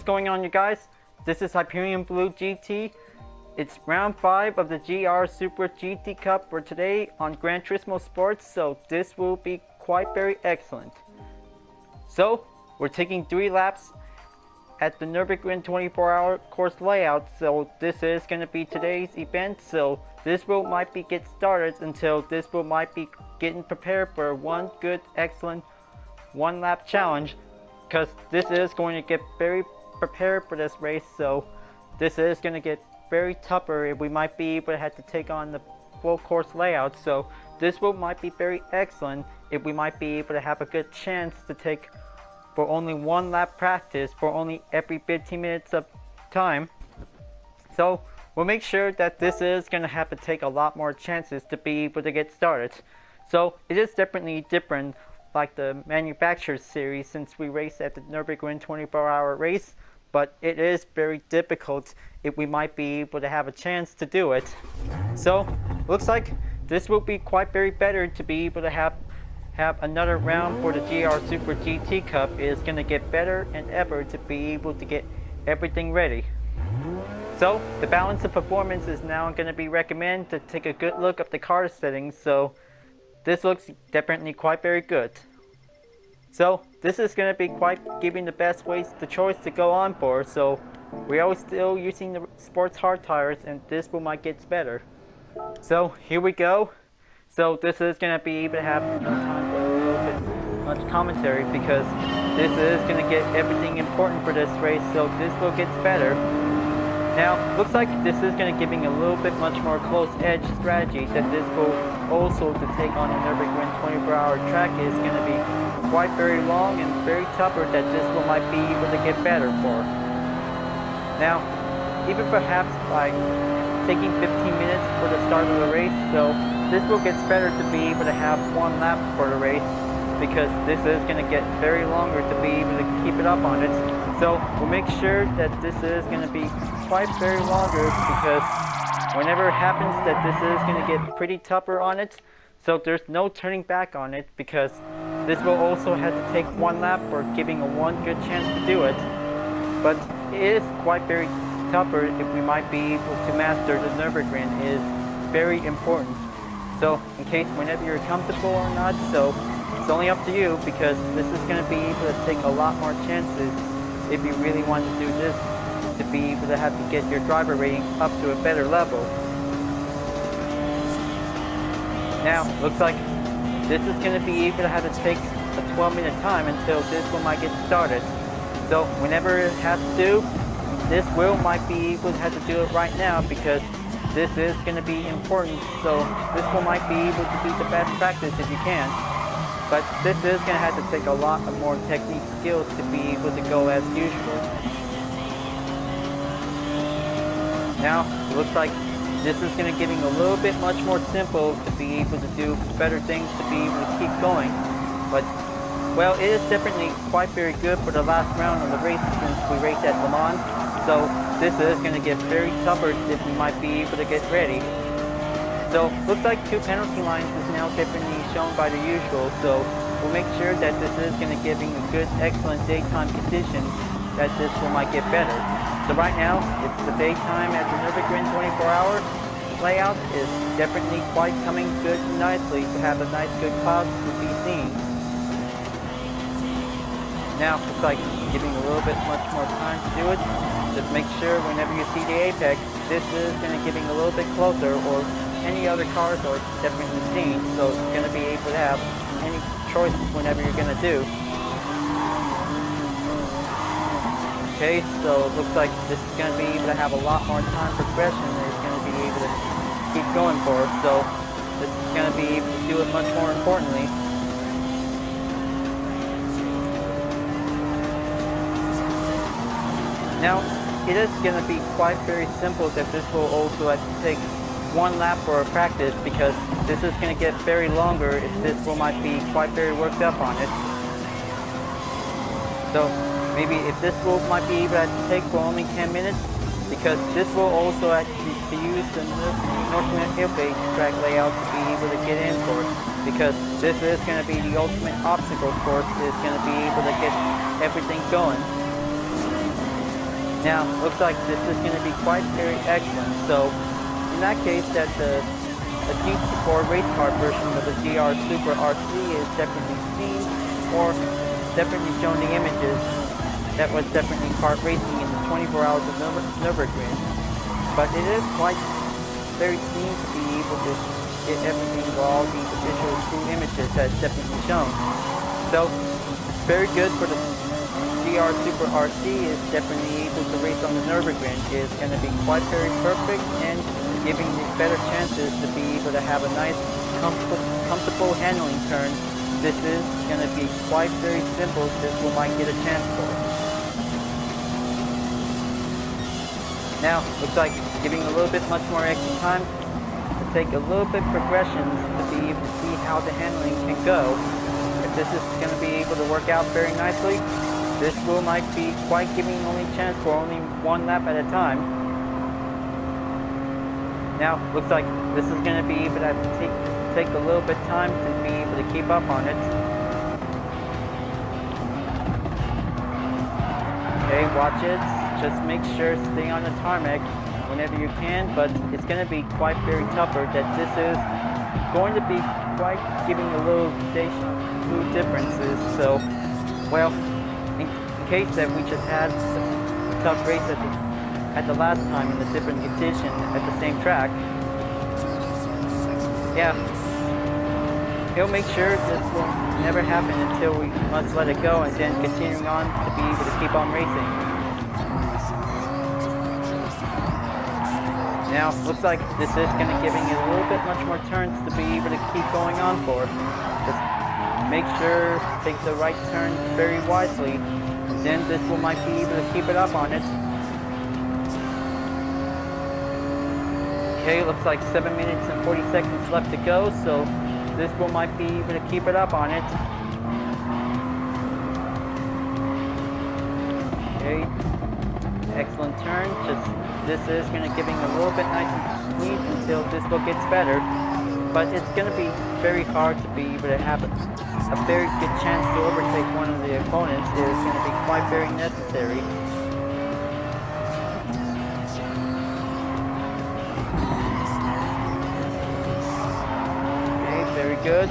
what's going on, you guys? This is Hyperion Blue GT. It's round 5 of the GR Supra GT Cup for today on Gran Turismo Sports, so this will be quite very excellent. So, we're taking 3 laps at the Nürburgring 24 hour course layout, so this is going to be today's event, so this will might be get started until this will might be getting prepared for one good, excellent one lap challenge because this is going to get very prepared for this race so this is going to get very tougher if we might be able to have to take on the full course layout so this will might be very excellent if we might be able to have a good chance to take for only one lap practice for only every 15 minutes of time. So we'll make sure that this is going to have to take a lot more chances to be able to get started. So it is definitely different like the manufacturer series since we race at the Nürburgring 24 hour race, but it is very difficult if we might be able to have a chance to do it. So, looks like this will be quite very better to be able to have have another round for the GR Supra GT Cup it is going to get better and ever to be able to get everything ready. So, the balance of performance is now going to be recommended to take a good look at the car settings so this looks definitely quite very good. So this is going to be quite giving the best ways the choice to go on for. So we are still using the sports hard tires and this will might get better. So here we go. So this is going to be to have much commentary because this is going to get everything important for this race. So this will get better. Now, looks like this is going to giving a little bit much more close edge strategy that this will also to take on a Nürburgring 24 hour track is going to be quite very long and very tougher that this will might be able to get better for. Now, even perhaps by taking 15 minutes for the start of the race, so this will get better to be able to have one lap for the race because this is going to get very longer to be able to keep it up on it. So we'll make sure that this is going to be quite very longer because whenever it happens that this is going to get pretty tougher on it, so there's no turning back on it because this will also have to take one lap for giving a one good chance to do it. But it is quite very tougher if we might be able to master the Nürburgring is very important. So in case whenever you're comfortable or not, so it's only up to you because this is going to be able to take a lot more chances if you really want to do this to be able to have to get your driver rating up to a better level. Now, looks like this is going to be to have to take a 12 minute time until this one might get started. So whenever it has to this will might be able to have to do it right now because this is going to be important. So this one might be able to be the best practice if you can. But this is going to have to take a lot of more technique skills to be able to go as usual. Now, it looks like this is going to give getting a little bit much more simple to be able to do better things to be able to keep going. But, well, it is definitely quite very good for the last round of the race since we raced at Le Mans. So this is going to get very tougher if we might be able to get ready. So looks like two penalty lines is now definitely shown by the usual. So we'll make sure that this is going to giving a good, excellent daytime condition that this will might get better. So right now, it's the daytime at the Nürburgring 24 hour layout is definitely quite coming good nicely to have a nice good cloud to be seen. Now, looks like giving a little bit much more time to do it. Just make sure whenever you see the apex, this is going to getting a little bit closer or any other cars are definitely seen, so it's going to be able to have any choices whenever you're going to do. Okay, so it looks like this is going to be able to have a lot more time progression and it's going to be able to keep going for so this is going to be able to do it much more importantly. Now, it is going to be quite very simple that this will also to take one lap for a practice because this is going to get very longer if this will might be quite very worked up on it. So maybe if this will might be able to take for only 10 minutes because this will also actually be used in the Nordschleife track layout to be able to get in for it because this is going to be the ultimate obstacle course is going to be able to get everything going. Now, looks like this is going to be quite very excellent. So, in that case, that the, the GT4 race car version of the GR Supra RC is definitely seen, or definitely shown the images that was definitely kart racing in the 24 hours of Nürburgring. But it is quite very seen to be able to get everything all these official true images that's definitely shown. So, very good for the GR Supra RC is definitely able to race on the Nürburgring is going to be quite very perfect and giving you better chances to be able to have a nice comfortable, comfortable handling turn. This is going to be quite very simple. This will might get a chance for. Now, looks like giving a little bit much more extra time to take a little bit progressions to be able to see how the handling can go. If this is going to be able to work out very nicely, this wheel might be quite giving only chance for only one lap at a time. Now, looks like this is going to be able to take, take a little bit time to be able to keep up on it. Okay, watch it. Just make sure stay on the tarmac whenever you can, but it's going to be quite very tougher that this is going to be quite giving a little differences. So, well, in case that we just had a tough race at the, at the last time in a different condition at the same track. Yeah. He'll make sure this will never happen until we must let it go and then continuing on to be able to keep on racing. Now, looks like this is going to giving you a little bit much more turns to be able to keep going on for. Just make sure take the right turn very wisely then this will might be able to keep it up on it. Okay, looks like 7 minutes and 40 seconds left to go, so this will might be able to keep it up on it. Okay, excellent turn. Just this is going to give giving a little bit nice and squeeze until this will gets better, but it's going to be very hard to be able to have a very good chance to overtake one of the opponents It is going to be quite very necessary. Okay, very good.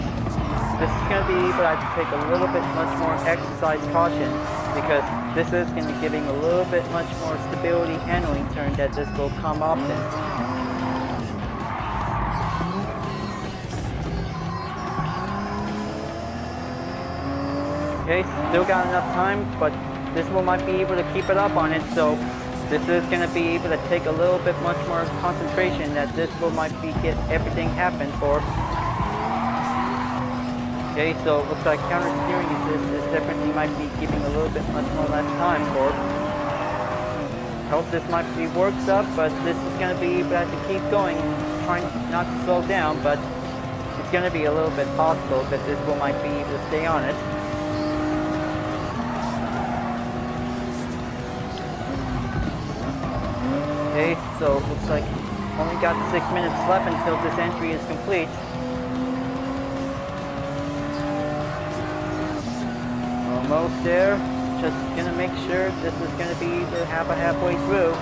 This is going to be, but I have to take a little bit much more exercise caution because this is going to be giving a little bit much more stability handling turn that this will come up in. Okay, still got enough time, but this one might be able to keep it up on it, so this is going to be able to take a little bit much more concentration that this will might be get everything happen for. Okay, so looks like counter steering assist is definitely might be giving a little bit much more less time for. Hope this might be worked up, but this is going to be able to keep going, trying not to slow down, but it's going to be a little bit possible that this will might be to stay on it. Okay, so looks like only got six minutes left until this entry is complete. Almost there. Just gonna make sure this is gonna be the half a halfway through.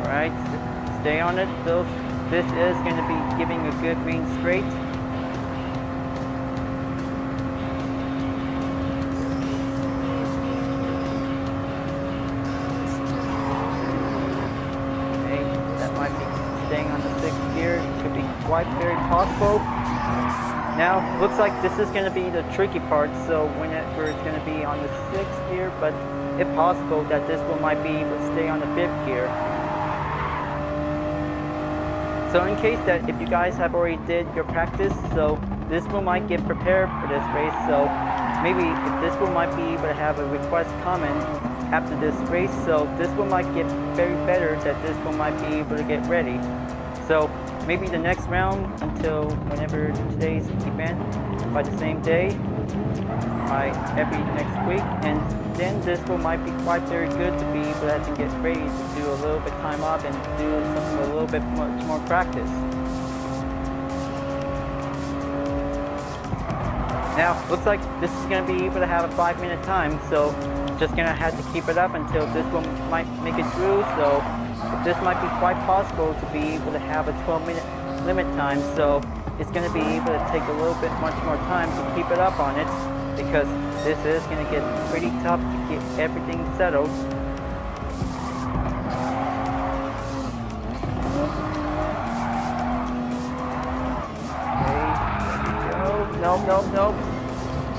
Alright, stay on it. So this is gonna be giving a good green straight. Very possible. Now, looks like this is going to be the tricky part, so whenever it's going to be on the 6th gear, but if possible that this one might be able to stay on the 5th gear. So in case that if you guys have already did your practice, so this one might get prepared for this race, so maybe if this one might be able to have a request comment after this race, so this one might get very better that this one might be able to get ready. Maybe the next round until whenever today's event by the same day by every next week and then this will might be quite very good to be able to get ready to do a little bit time off and do something a little bit much more practice. Now, looks like this is going to be able to have a five minute time, so just going to have to keep it up until this one might make it through, so this might be quite possible to be able to have a 12 minute limit time, so it's going to be able to take a little bit much more time to keep it up on it, because this is going to get pretty tough to get everything settled. Nope, nope, nope.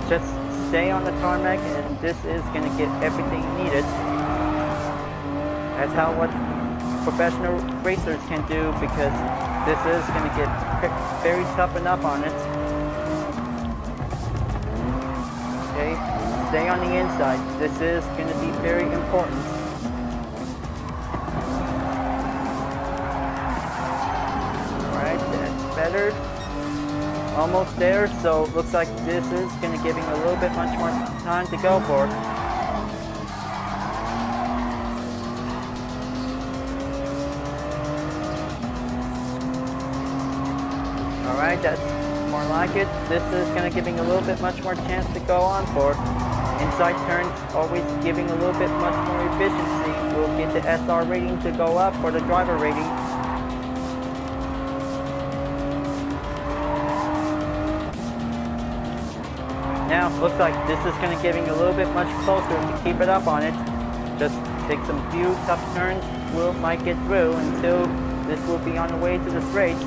Just stay on the tarmac and this is going to get everything needed. That's how what professional racers can do because this is going to get very tough enough on it. Okay, stay on the inside. This is going to be very important. Alright, that's better almost there, so looks like this is going to give him a little bit much more time to go for. Like it. This is to give him a little bit much more chance to go on for. Inside turns always giving a little bit much more efficiency. We'll get the SR rating to go up for the driver rating. Now, looks like this is to give him a little bit much closer to keep it up on it. Just take some few tough turns, we'll might get through until this will be on the way to the straight.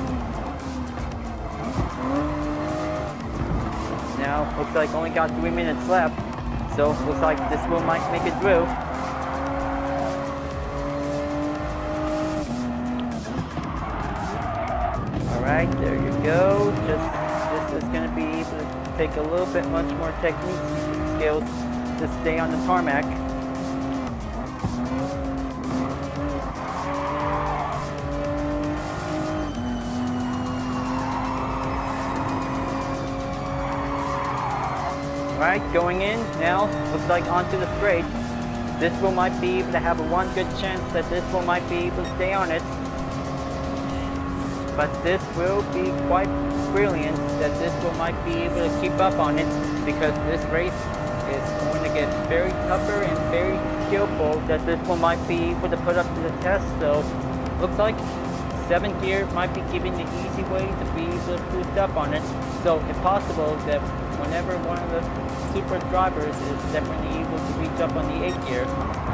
Looks like only got three minutes left, so looks like this one might make it through. Alright, there you go. Just this is gonna be able to take a little bit much more technique skills to stay on the tarmac. Alright, going in now, looks like onto the straight. This one might be able to have a one good chance that this one might be able to stay on it. But this will be quite brilliant that this one might be able to keep up on it because this race is going to get very tougher and very skillful that this one might be able to put up to the test. So looks like 7th gear might be giving the easy way to be able to boost up on it. So it's possible that whenever one of the super drivers is definitely able to reach up on the 8th gear,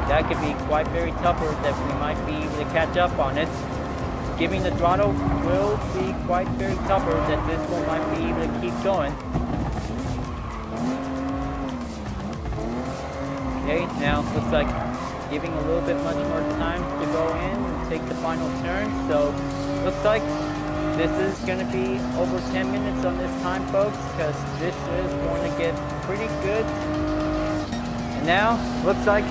that could be quite very tougher that we might be able to catch up on it giving the throttle will be quite very tougher that this one might be able to keep going. Okay, now looks like giving a little bit much more time to go in and take the final turn. So looks like this is going to be over 10 minutes on this time, folks, because this is going to get pretty good. And now looks like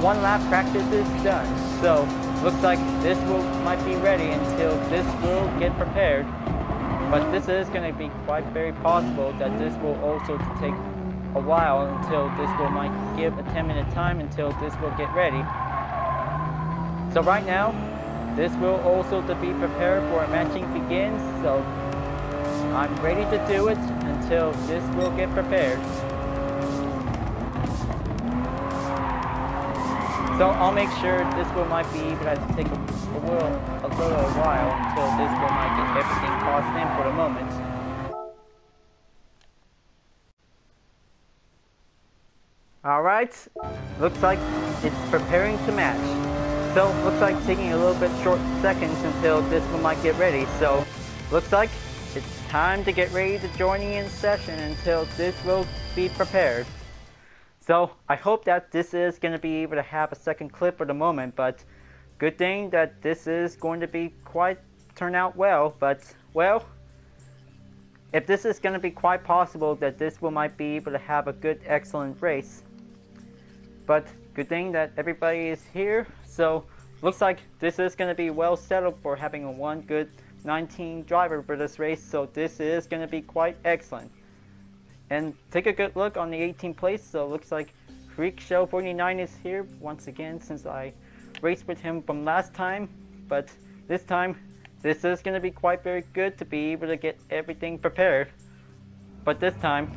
one lap practice is done. So Looks like this will might be ready until this will get prepared. But this is going to be quite very possible that this will also take a while until this will might give a 10 minute time until this will get ready. So right now, this will also to be prepared for a matching begins. So I'm ready to do it until this will get prepared. So I'll make sure this will might be able to take a, a, little, a little while until this will might get everything paused in for the moment. Alright, looks like it's preparing to match. So, looks like taking a little bit short seconds until this one might get ready. So, looks like it's time to get ready to join in session until this will be prepared. So I hope that this is going to be able to have a second clip for the moment, but good thing that this is going to be quite turn out well, but well, if this is going to be quite possible that this will might be able to have a good excellent race. But good thing that everybody is here, so looks like this is going to be well settled for having a one good 19 driver for this race, so this is going to be quite excellent. And take a good look on the 18th place. So looks like Freak Show 49 is here once again since I raced with him from last time. But this time, this is going to be quite very good to be able to get everything prepared. But this time,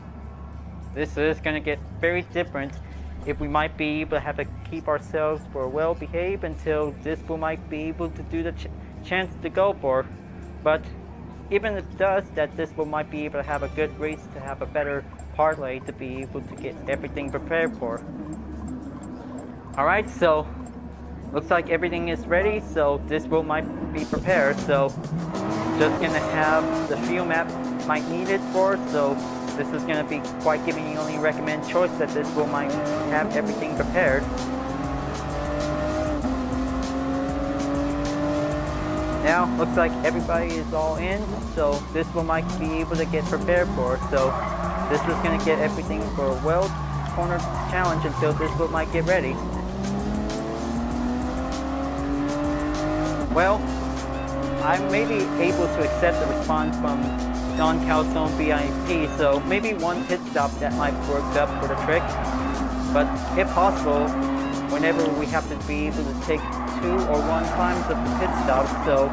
this is going to get very different if we might be able to have to keep ourselves for well behaved until this will might be able to do the ch chance to go for. But even if it does, that this will might be able to have a good race to have a better parlay to be able to get everything prepared for. Alright, so looks like everything is ready, so this will might be prepared. So just gonna have the fuel map might need it for, so this is going to be quite giving you only recommend choice that this will might have everything prepared. Now, looks like everybody is all in, so this will might be able to get prepared for. So this is going to get everything for a well corner challenge until this will might get ready. Well, I may be able to accept the response from Don Calzone VIP, so maybe one pit stop that might work up for the trick. But if possible, whenever we have to be able to take two or one times of the pit stop, so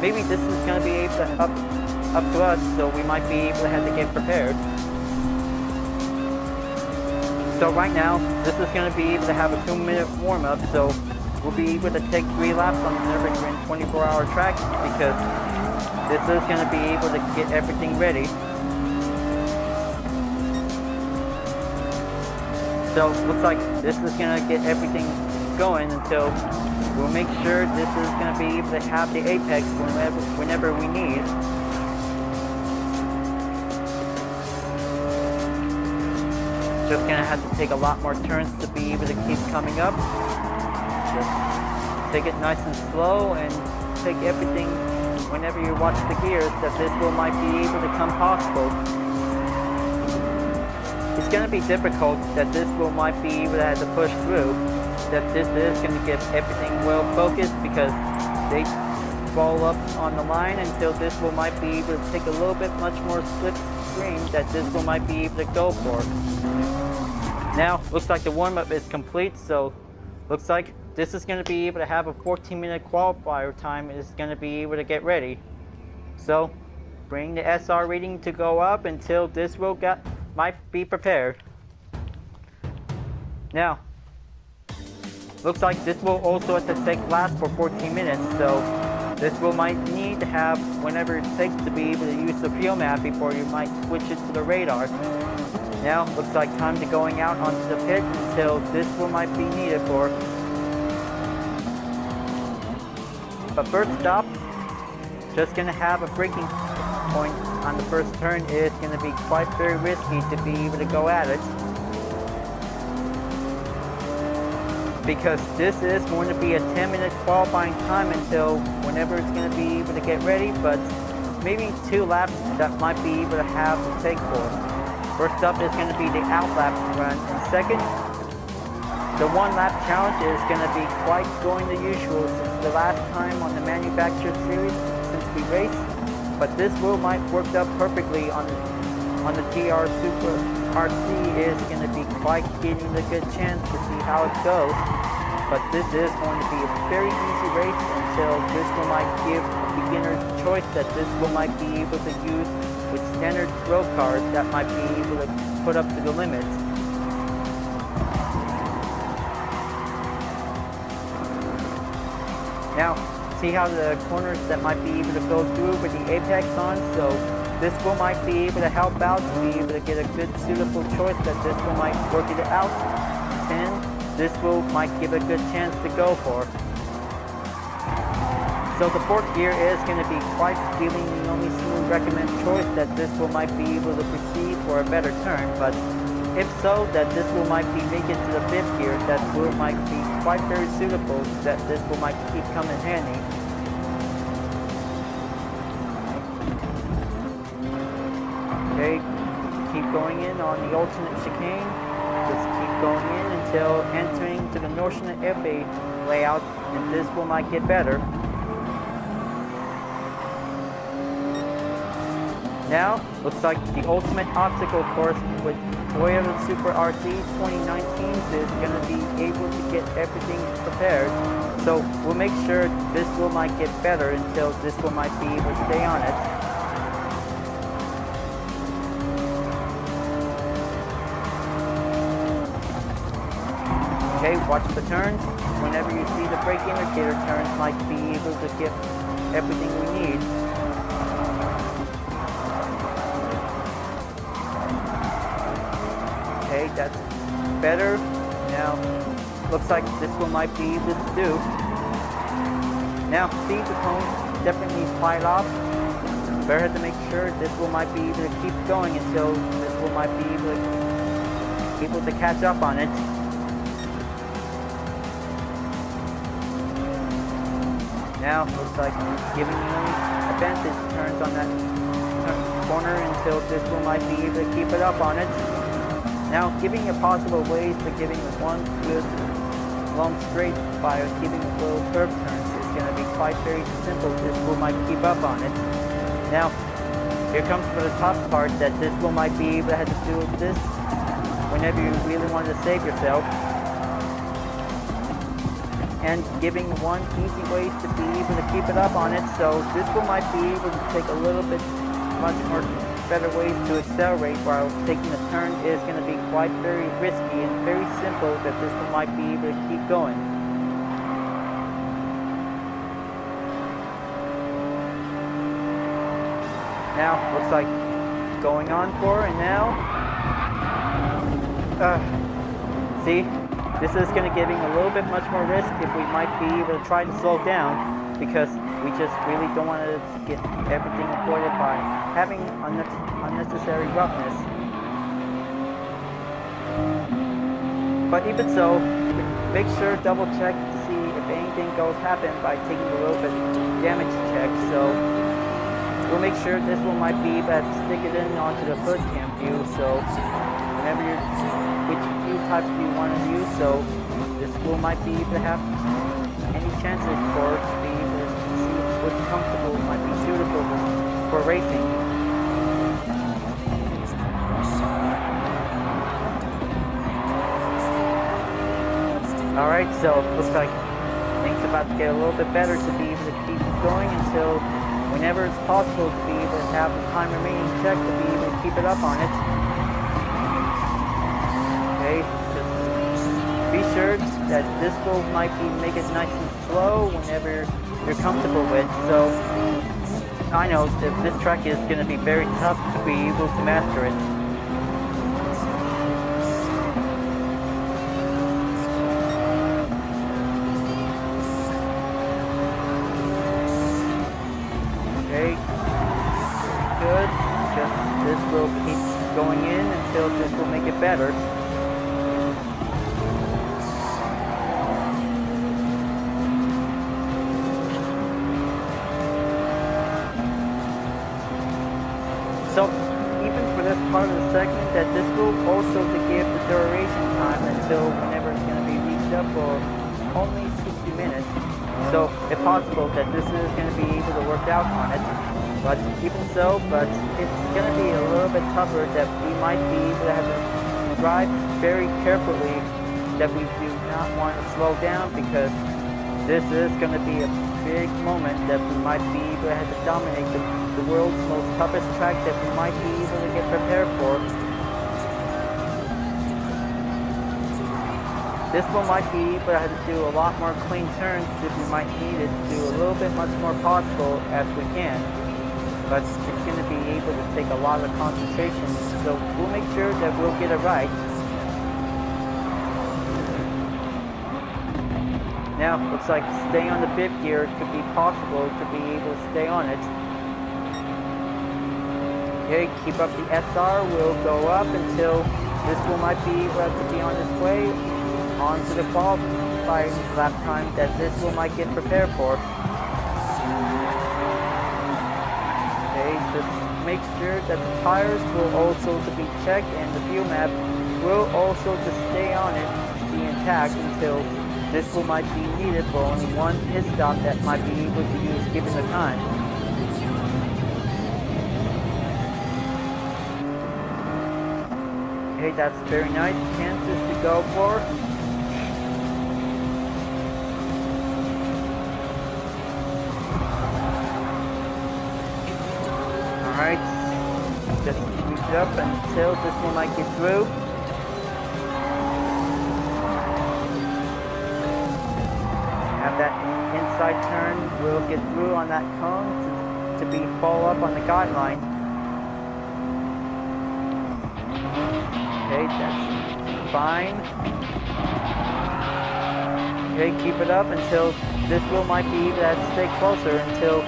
maybe this is going to be to up, up to us, so we might be able to have to get prepared. So right now, this is going to be able to have a two minute warm up, so we'll be able to take three laps on the Nürburgring 24 hour track because this is going to be able to get everything ready. So looks like this is going to get everything going until we'll make sure this is going to be able to have the apex whenever, whenever we need. Just going to have to take a lot more turns to be able to keep coming up. Just take it nice and slow and take everything whenever you watch the gears that this will might be able to come possible. It's going to be difficult that this will might be able to to push through, that this is going to get everything well focused because they fall up on the line until this will might be able to take a little bit much more slipstream that this will might be able to go for. Now, looks like the warm-up is complete, so looks like this is going to be able to have a 14 minute qualifier time and it's going to be able to get ready. So bring the SR reading to go up until this will get might be prepared. Now, looks like this will also have to take last for 14 minutes, so this will might need to have whenever it takes to be able to use the fuel map before you might switch it to the radar. Now, looks like time to going out onto the pit until this will might be needed for But first stop, just gonna have a braking point on the first turn It's gonna be quite very risky to be able to go at it. Because this is going to be a 10 minute qualifying time until whenever it's gonna be able to get ready, but maybe two laps that might be able to have to take for. First up is gonna be the out lap run, and second, the one lap challenge is going to be quite going the usual since the last time on the manufacturer series since we raced, but this will might worked out perfectly on the, on the GR Supra RC is going to be quite getting a good chance to see how it goes. But this is going to be a very easy race until this will might give a beginner choice that this will might be able to use with standard road cars that might be able to put up to the limits. Now, see how the corners that might be able to go through with the apex on, so this will might be able to help out to be able to get a good suitable choice that this will might work it out. 10, this will might give a good chance to go for. So the fourth gear is going to be quite giving the only smooth recommend choice that this will might be able to proceed for a better turn, but if so, that this will might be making to the fifth gear, that will might be quite very suitable, that this will might keep coming handy. Okay, keep going in on the alternate chicane. Just keep going in until entering to the Nordschleife layout, and this will might get better. Now, looks like the ultimate obstacle course with Toyota Supra RT Twenty Nineteens is going to be able to get everything prepared. So we'll make sure this one might get better until this one might be able to stay on it. Okay, watch the turns. Whenever you see the brake indicator turns, might be able to get everything we need. Better. Now, looks like this one might be able to do. Now, see the cone definitely slide off. Better have to make sure this one might be able to keep going until this one might be able to, able to catch up on it. Now, looks like he's giving you advantage turns on that corner until this one might be able to keep it up on it. Now, giving you possible ways to giving one good long straight by giving little curve turns is going to be quite very simple. This one might keep up on it. Now, here comes for the top part that this one might be able to have to do with this whenever you really want to save yourself and giving one easy way to be able to keep it up on it. So this one might be able to take a little bit much more better ways to accelerate while taking a turn is going to be quite very risky and very simple that this one might be able to keep going. Now, looks like going on for, and now, uh, see, this is going to give giving a little bit much more risk if we might be able to try to slow down because we just really don't want to get everything avoided by having unnecessary roughness. But even so, make sure double check to see if anything goes happen by taking a little bit damage check. So we'll make sure this one might be but stick it in onto the first cam view. So whenever you're which view types you want to use so this school might be to have any chances for to be able to see what's comfortable might be suitable for racing. Alright, so looks like things about to get a little bit better to be able to keep going until whenever it's possible to be able to have the time remaining check to be able to keep it up on it. Okay, just be sure that this will might be make it nice and slow whenever you're comfortable with. So I know that this track is going to be very tough to be able to master it. Okay, good. Just this will keep going in until this will make it better. Possible, that this is going to be able to work out on it. But even so, but it's going to be a little bit tougher that we might be able to have to drive very carefully that we do not want to slow down because this is going to be a big moment that we might be able to have to dominate the the world's most toughest track that we might be able to get prepared for. This one might be able to do a lot more clean turns if we might need it to do a little bit much more possible as we can. But it's going to be able to take a lot of concentration, so we'll make sure that we'll get it right. Now, looks like staying on the fifth gear could be possible to be able to stay on it. Okay, keep up the SR, we'll go up until this one might be about to be on its way onto the qualifying lap time that this one might get prepared for. Okay, just make sure that the tires will also to be checked and the fuel map will also to stay on it, be intact until this one might be needed for only one pit stop that might be able to use given the time. Okay, that's very nice. Chances to go for. up until this one might get through. Have that inside turn, we'll get through on that cone to, to be follow up on the guideline. Okay, that's fine. Okay, keep it up until this wheel might be that stay closer until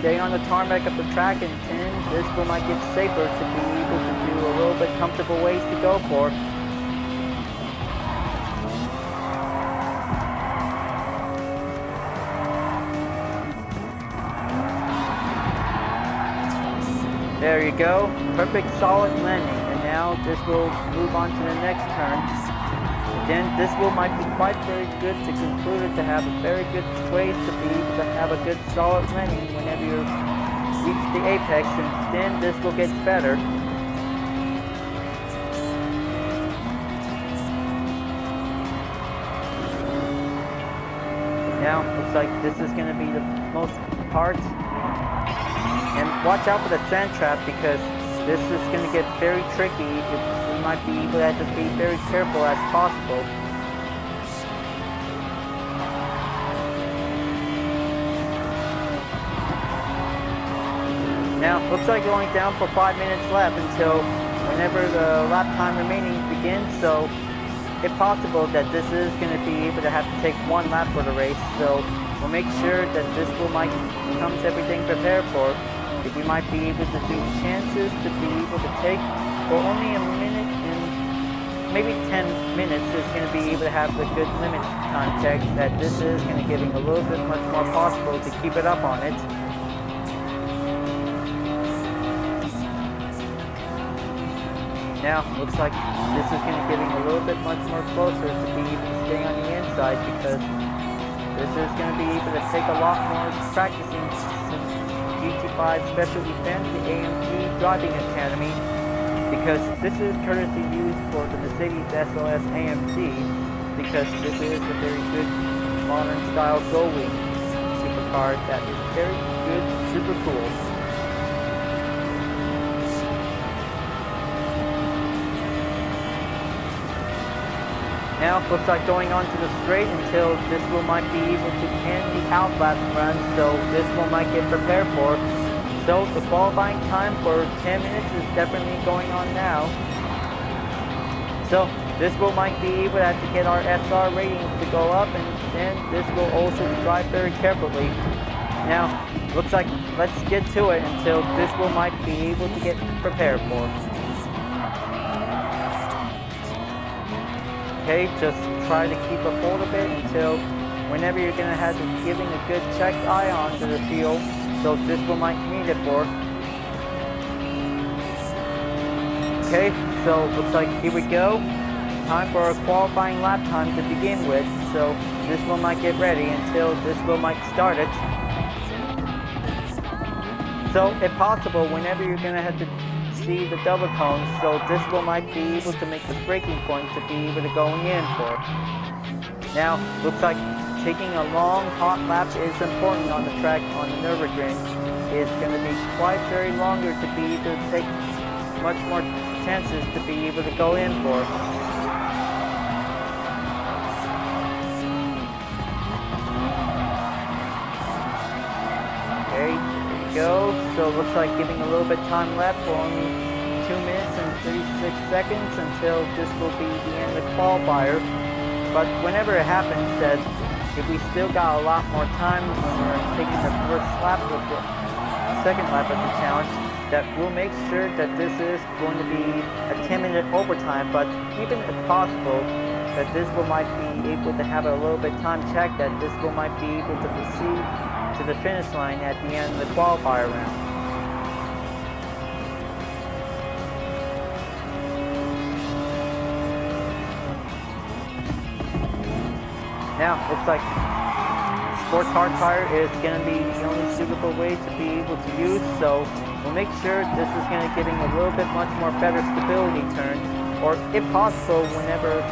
stay on the tarmac of the track in 10, this wheel might get safer to be able to do a little bit comfortable ways to go for. There you go. Perfect solid landing. And now this will move on to the next turn. Again, this will might be quite very good to conclude it to have a very good sway to be to have a good solid landing whenever you reach the apex and then this will get better. Now, looks like this is going to be the most part and watch out for the sand trap because this is going to get very tricky. We might be able to, to be very careful as possible. Looks like going down for 5 minutes left until whenever the lap time remaining begins, so if possible that this is going to be able to have to take one lap for the race, so we'll make sure that this will might comes everything prepared for. If we might be able to do chances to be able to take for only a minute and maybe 10 minutes is going to be able to have the good limit check that this is going to giving a little bit much more possible to keep it up on it. Now, looks like this is going to giving a little bit much more closer to be even staying on the inside because this is going to be able to take a lot more practicing GT5 Special Event, the AMG Driving Academy, because this is currently used for the Mercedes SLS AMG, because this is a very good modern style Go going supercar that is very good, super cool. Now it looks like going on to the straight until this will might be able to end the outlap run, so this will might get prepared for. So the qualifying time for 10 minutes is definitely going on now. So this will might be able to to get our SR ratings to go up and then this will also drive very carefully. Now, looks like let's get to it until this will might be able to get prepared for. Okay, just try to keep a hold of it until whenever you're to have to giving a good check eye onto the field. So this will might need it for. Okay, so looks like here we go. Time for a qualifying lap time to begin with. So this one might get ready until this will might start it. So if possible, whenever you're to have to see the double cones, so this one might be able to make the breaking point to be able to going in for. Now, looks like taking a long hot lap is important on the track on the Nürburgring. It's going to be quite very longer to be able to take much more chances to be able to go in for. Go. So it looks like giving a little bit time left for only 2 minutes and 36 seconds until this will be the end of the qualifier. But whenever it happens that if we still got a lot more time when we're taking the first lap of the second lap of the challenge, that we'll make sure that this is going to be a 10 minute overtime, but even if possible, that this will might be able to have a little bit time check that this will might be able to proceed to the finish line at the end of the qualifier round. Now, looks like sports hard tire is going to be the only suitable way to be able to use, so we'll make sure this is going to getting a little bit much more better stability turn, or if possible, whenever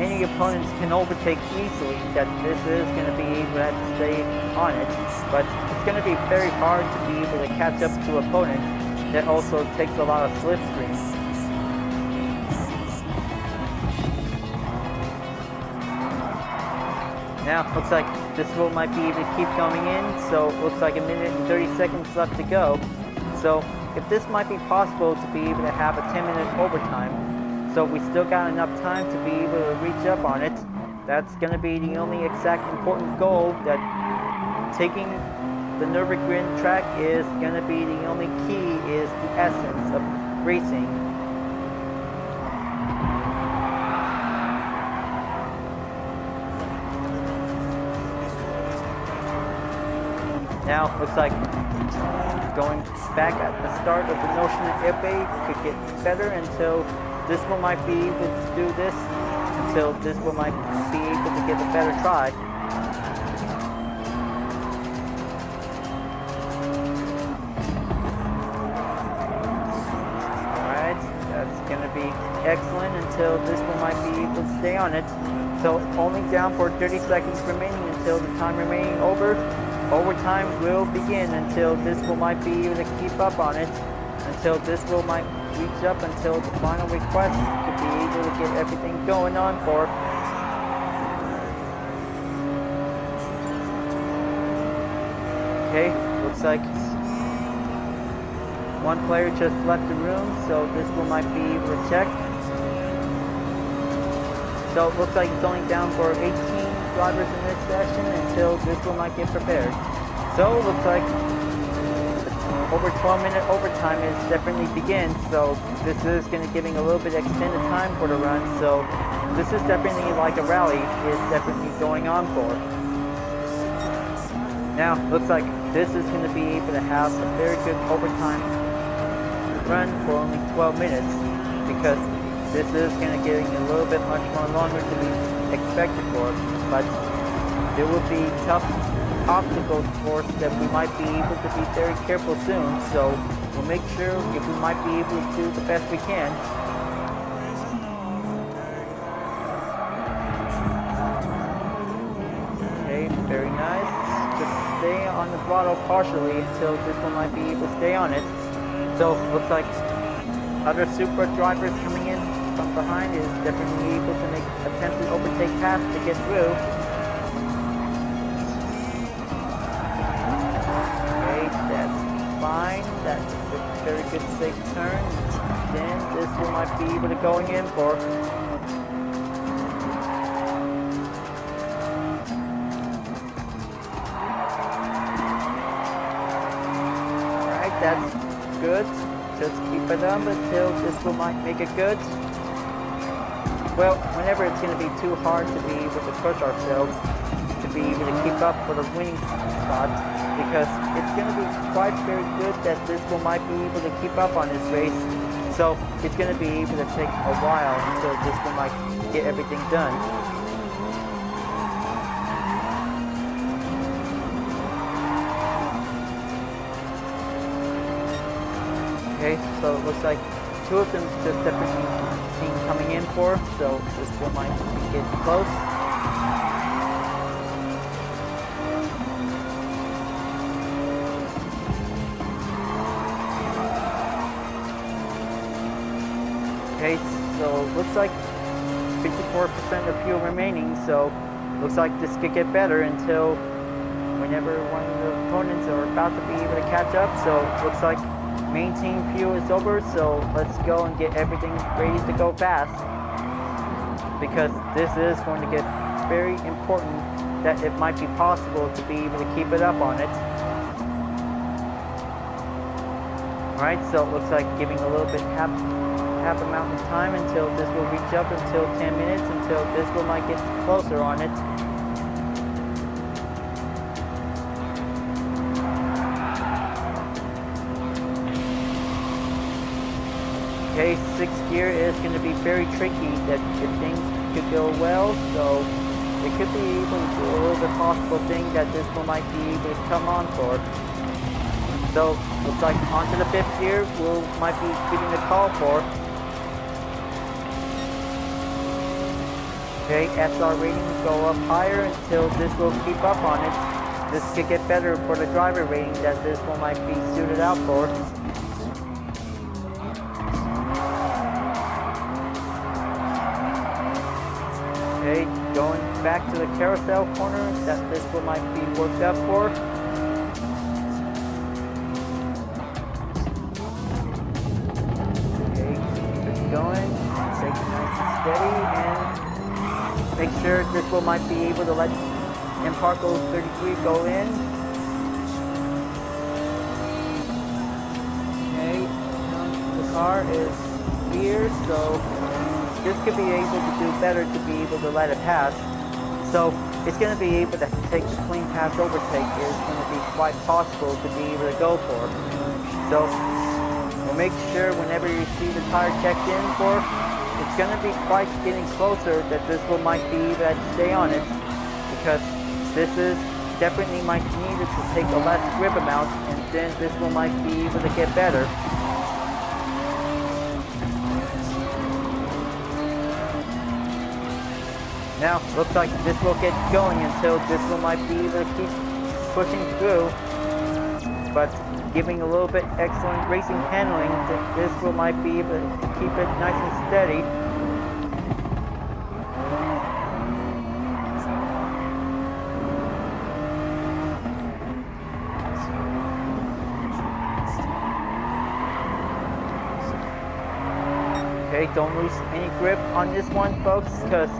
any opponents can overtake easily, that this is going to be able to stay on it. But it's going to be very hard to be able to catch up to opponents that also takes a lot of slipstream. Now, looks like this one might be able to keep going in, so looks like a minute and 30 seconds left to go. So, if this might be possible to be able to have a 10 minute overtime, so we still got enough time to be able to reach up on it, that's going to be the only exact important goal that taking the Nürburgring track is going to be the only key is the essence of racing. Now, looks like going back at the start of the notion that Epe could get better until this one might be able to do this, until this one might be able to get a better try. Alright, that's going to be excellent until this one might be able to stay on it. So only down for 30 seconds remaining until the time remaining over. Overtime will begin until this one might be able to keep up on it. Until this will might reach up until the final request to be able to get everything going on for. Okay, looks like one player just left the room, so this one might be check. So it looks like it's only down for 18 drivers in this session until this one might get prepared. So looks like over 12 minute overtime is definitely begin. So this is going to giving a little bit extended time for the run. So this is definitely like a rally is definitely going on for. Now looks like this is going to be able to have a very good overtime run for only 12 minutes because this is going to getting a little bit much more longer to be expected for, but it will be tough obstacles, of course, that we might be able to be very careful soon. So we'll make sure if we might be able to do the best we can. Okay, very nice. Just stay on the throttle partially until this one might be able to stay on it. So looks like other super drivers coming in from behind is definitely able to make attempt to overtake pass to get through. Good turn. Then this one might be able to going in for. Alright, that's good. Just keep it up until this will might make it good. Well, whenever it's going to be too hard to be able to push ourselves, to be able to keep up for the winning spot, because it's going to be quite very good that this one might be able to keep up on this race. So it's going to be able to take a while until this one might get everything done. Okay, so it looks like two of them just definitely seen coming in for, so this one might be close. Looks like 54% of fuel remaining, so looks like this could get better until whenever one of the opponents are about to be able to catch up, so looks like main team fuel is over, so let's go and get everything ready to go fast. Because this is going to get very important that it might be possible to be able to keep it up on it. Alright, so it looks like giving a little bit half half amount of time until this will reach up until 10 minutes until this will might get closer on it. Okay, sixth gear is going to be very tricky that if things could go well, so it could be even a little bit possible thing that this one might be able to come on for. So, looks like onto the fifth gear, we will might be getting the call for. Okay, SR rating go up higher until this will keep up on it. This could get better for the driver rating that this one might be suited out for. Okay, going back to the carousel corner that this one might be worked up for. This one might be able to let Imparco 33 go in. Okay, um, the car is here, so this could be able to do better to be able to let it pass. So it's going to be able to take a clean pass overtake is going to be quite possible to be able to go for. So we'll make sure whenever you see the tire checked in for, it's going to be quite getting closer that this will might be to stay on it because this is definitely might need it to take a less grip amount and then this will might be able to get better. Now, looks like this will get going until this one might be able to keep pushing through. But giving a little bit excellent racing handling, this will might be able to keep it nice and steady. Okay, don't lose any grip on this one, folks, because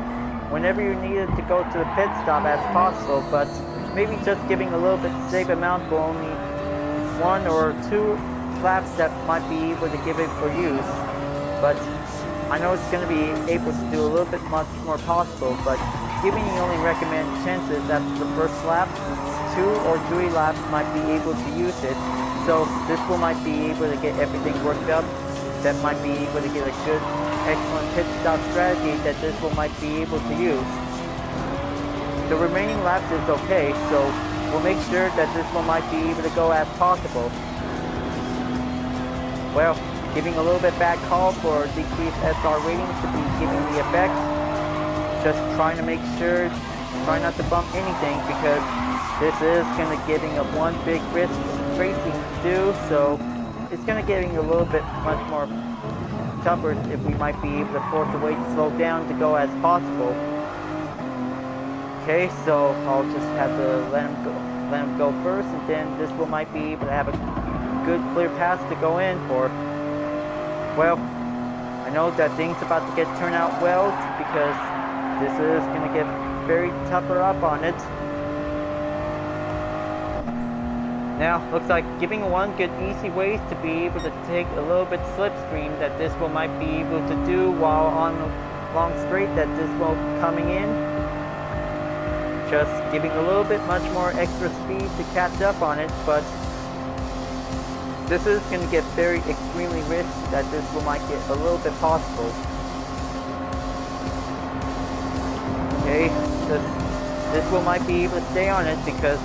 whenever you need it to go to the pit stop as possible, but maybe just giving a little bit safe amount will only one or two flaps that might be able to give it for use. But I know it's going to be able to do a little bit much more possible, but giving you only recommend chances after the first lap, two or three laps might be able to use it. So this one might be able to get everything worked up. That might be able to get a good excellent pit stop strategy that this one might be able to use. The remaining laps is okay, so we'll make sure that this one might be able to go as possible. Well, giving a little bit bad call for decreased SR ratings to be giving the effect. Just trying to make sure, try not to bump anything because this is going to giving a one big risk racing to do, so it's going to giving a little bit much more tougher if we might be able to force the way to slow down to go as possible. Okay, so I'll just have to let him go, let him go first, and then this will might be able to have a good clear pass to go in for. Well, I know that things about to get turned out well because this is going to get very tougher up on it. Now, looks like giving one good easy ways to be able to take a little bit slipstream that this will might be able to do while on long straight that this will coming in. Just giving a little bit much more extra speed to catch up on it, but this is going to get very extremely risky that this will might get a little bit possible. Okay, this, this will might be able to stay on it because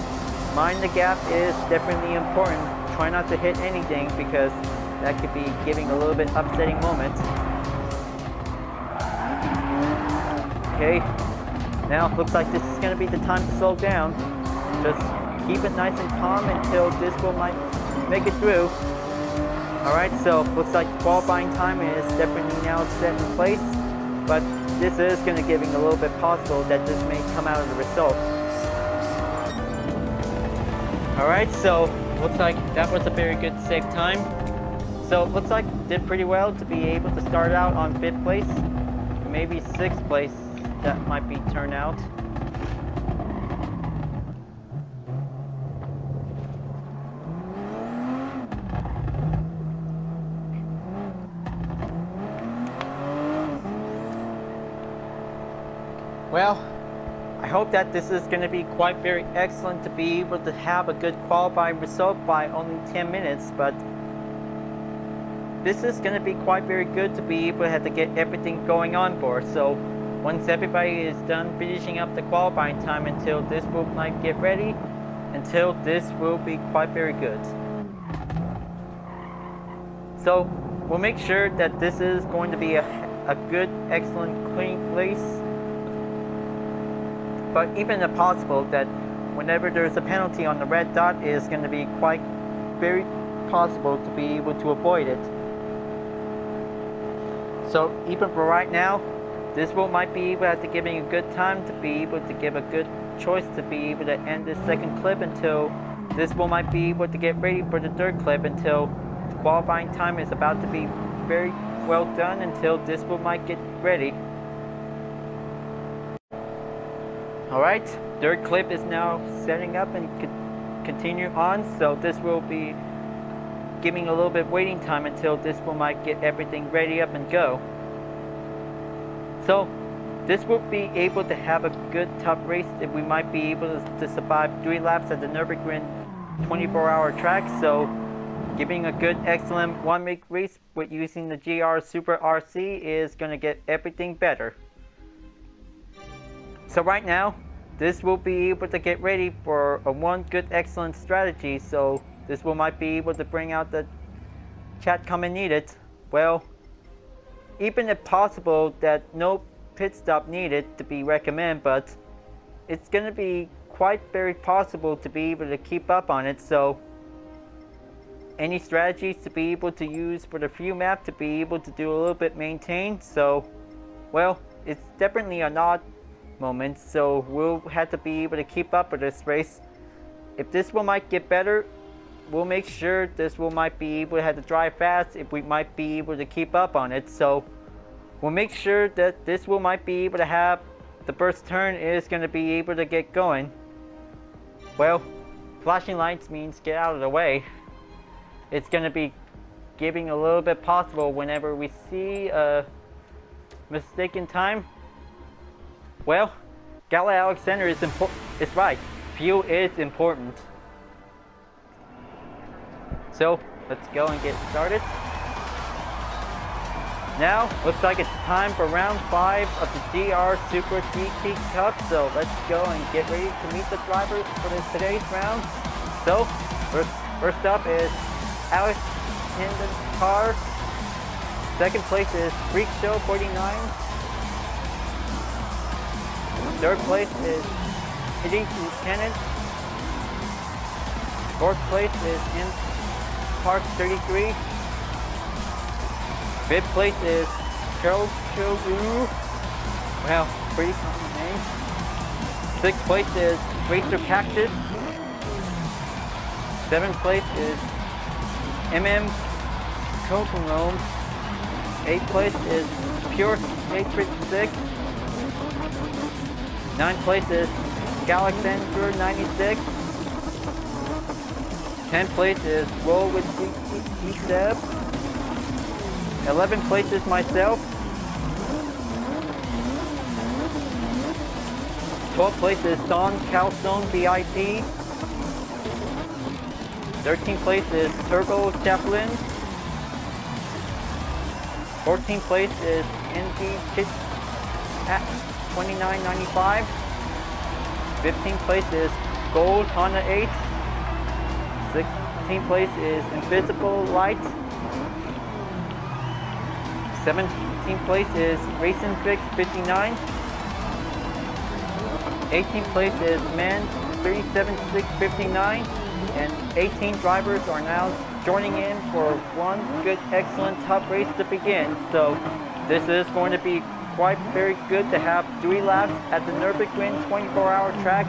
Mind the gap is definitely important. Try not to hit anything because that could be giving a little bit upsetting moments. Okay, now looks like this is going to be the time to slow down. Just keep it nice and calm until this will might make it through. Alright, so looks like qualifying time is definitely now set in place, but this is going to giving a little bit possible that this may come out of the result. Alright, so looks like that was a very good safe time. So looks like did pretty well to be able to start out on fifth place. Maybe sixth place that might be turned out. Well, I hope that this is going to be quite very excellent to be able to have a good qualifying result by only 10 minutes, but this is going to be quite very good to be able to have to get everything going on for. So once everybody is done finishing up the qualifying time until this will might get ready, until this will be quite very good. So we'll make sure that this is going to be a, a good, excellent, clean place but even if possible that whenever there's a penalty on the red dot is going to be quite very possible to be able to avoid it. So even for right now, this will might be able to give me a good time to be able to give a good choice to be able to end this second clip until this will might be able to get ready for the third clip until qualifying time is about to be very well done until this will might get ready. Alright, third clip is now setting up and co continue on, so this will be giving a little bit waiting time until this will might get everything ready up and go. So, this will be able to have a good tough race if we might be able to, to survive three laps at the Nürburgring 24 hour track, so giving a good excellent one week race with using the GR Supra RC is going to get everything better. So right now, this will be able to get ready for a one good excellent strategy, so this will might be able to bring out the chat comment needed. Well, even if possible that no pit stop needed to be recommended, but it's going to be quite very possible to be able to keep up on it, so any strategies to be able to use for the few map to be able to do a little bit maintain, so well, it's definitely an odd moment, so we'll have to be able to keep up with this race. If this one might get better, we'll make sure this will might be able to have to drive fast if we might be able to keep up on it. So we'll make sure that this will might be able to have the first turn is going to be able to get going. Well, flashing lights means get out of the way. It's going to be giving a little bit possible whenever we see a mistake in time. Well, Gala Alexander is important. It's right. Fuel is important. So let's go and get started. Now, looks like it's time for round 5 of the GR Supra GT Cup, so let's go and get ready to meet the drivers for this, today's round. So, first, first up is Alex the car. Second place is Freak Show 49. Third place is Hitting Lieutenant. Fourth place is in Park 33. Fifth place is Cho Cho Well, pretty common name. Sixth place is Racer Cactus. Seventh place is MM Coconome. Eighth place is Pure Hatred 6. Ninth place is Galaxander 96. 10th place is Roll with D-Seb. 11th place is myself. 12th place is Don Calstone VIP. 13th place is Turbo Chaplin. 14th place is NG Kit at 29.95. 15th place is Gold Honda 8. 16th place is Invisible Light. 17th place is Racing Fix 59. 18th place is Man 37659. And 18 drivers are now joining in for one good, excellent top race to begin. So this is going to be quite very good to have three laps at the Nürburgring 24-hour track.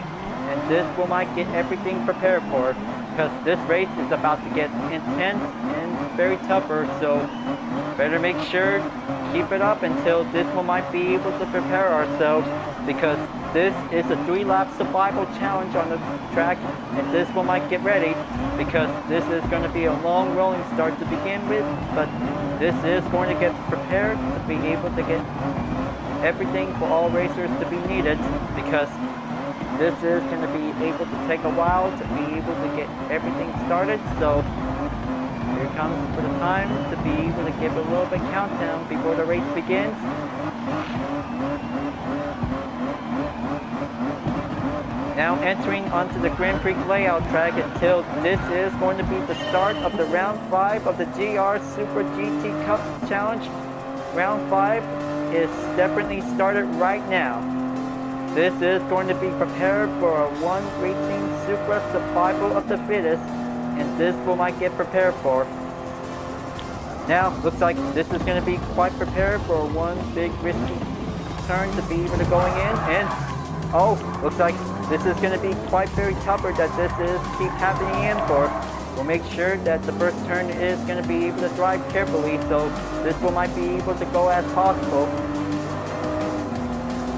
And this will might get everything prepared for because this race is about to get intense and very tougher, so better make sure keep it up until this one might be able to prepare ourselves because this is a three-lap survival challenge on the track and this one might get ready because this is going to be a long rolling start to begin with but this is going to get prepared to be able to get everything for all racers to be needed because this is going to be able to take a while to be able to get everything started. So here comes for the time to be able to give a little bit countdown before the race begins. Now entering onto the Grand Prix layout track until this is going to be the start of the round 5 of the GR Supra GT Cup Challenge. Round 5 is definitely started right now. This is going to be prepared for a one racing super survival of the fittest, and this will might get prepared for. Now, looks like this is going to be quite prepared for one big risky turn to be to going in. And, oh, looks like this is going to be quite very tougher that this is keep happening in for. We'll make sure that the first turn is going to be able to drive carefully, so this will might be able to go as possible.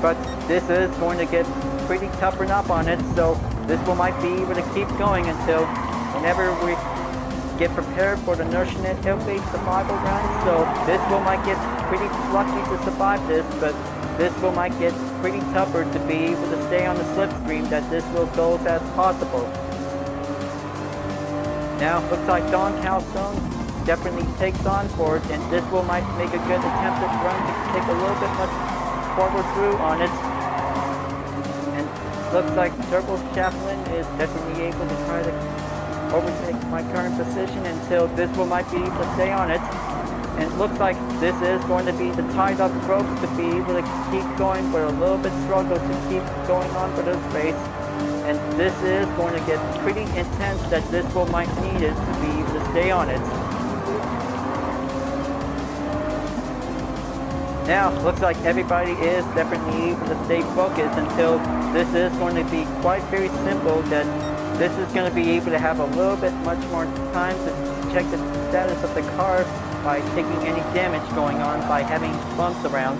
But this is going to get pretty toughen up on it, so this will might be able to keep going until whenever we get prepared for the Nursing Tailgate survival run. So this will might get pretty lucky to survive this, but this will might get pretty tougher to be able to stay on the slipstream that this will go as possible. Now, looks like Don Calzone definitely takes on for it, and this will might make a good attempt at run to take a little bit much forward through on it. And looks like Turbo Chaplin is definitely able to try to overtake my current position until this will might be able to stay on it. And it looks like this is going to be the tied up ropes to be able to keep going, but a little bit struggle to keep going on for this race. And this is going to get pretty intense that this will might need it to be able to stay on it. Now, looks like everybody is definitely able to stay focused until this is going to be quite very simple that this is going to be able to have a little bit much more time to check the status of the car by taking any damage going on by having bumps around.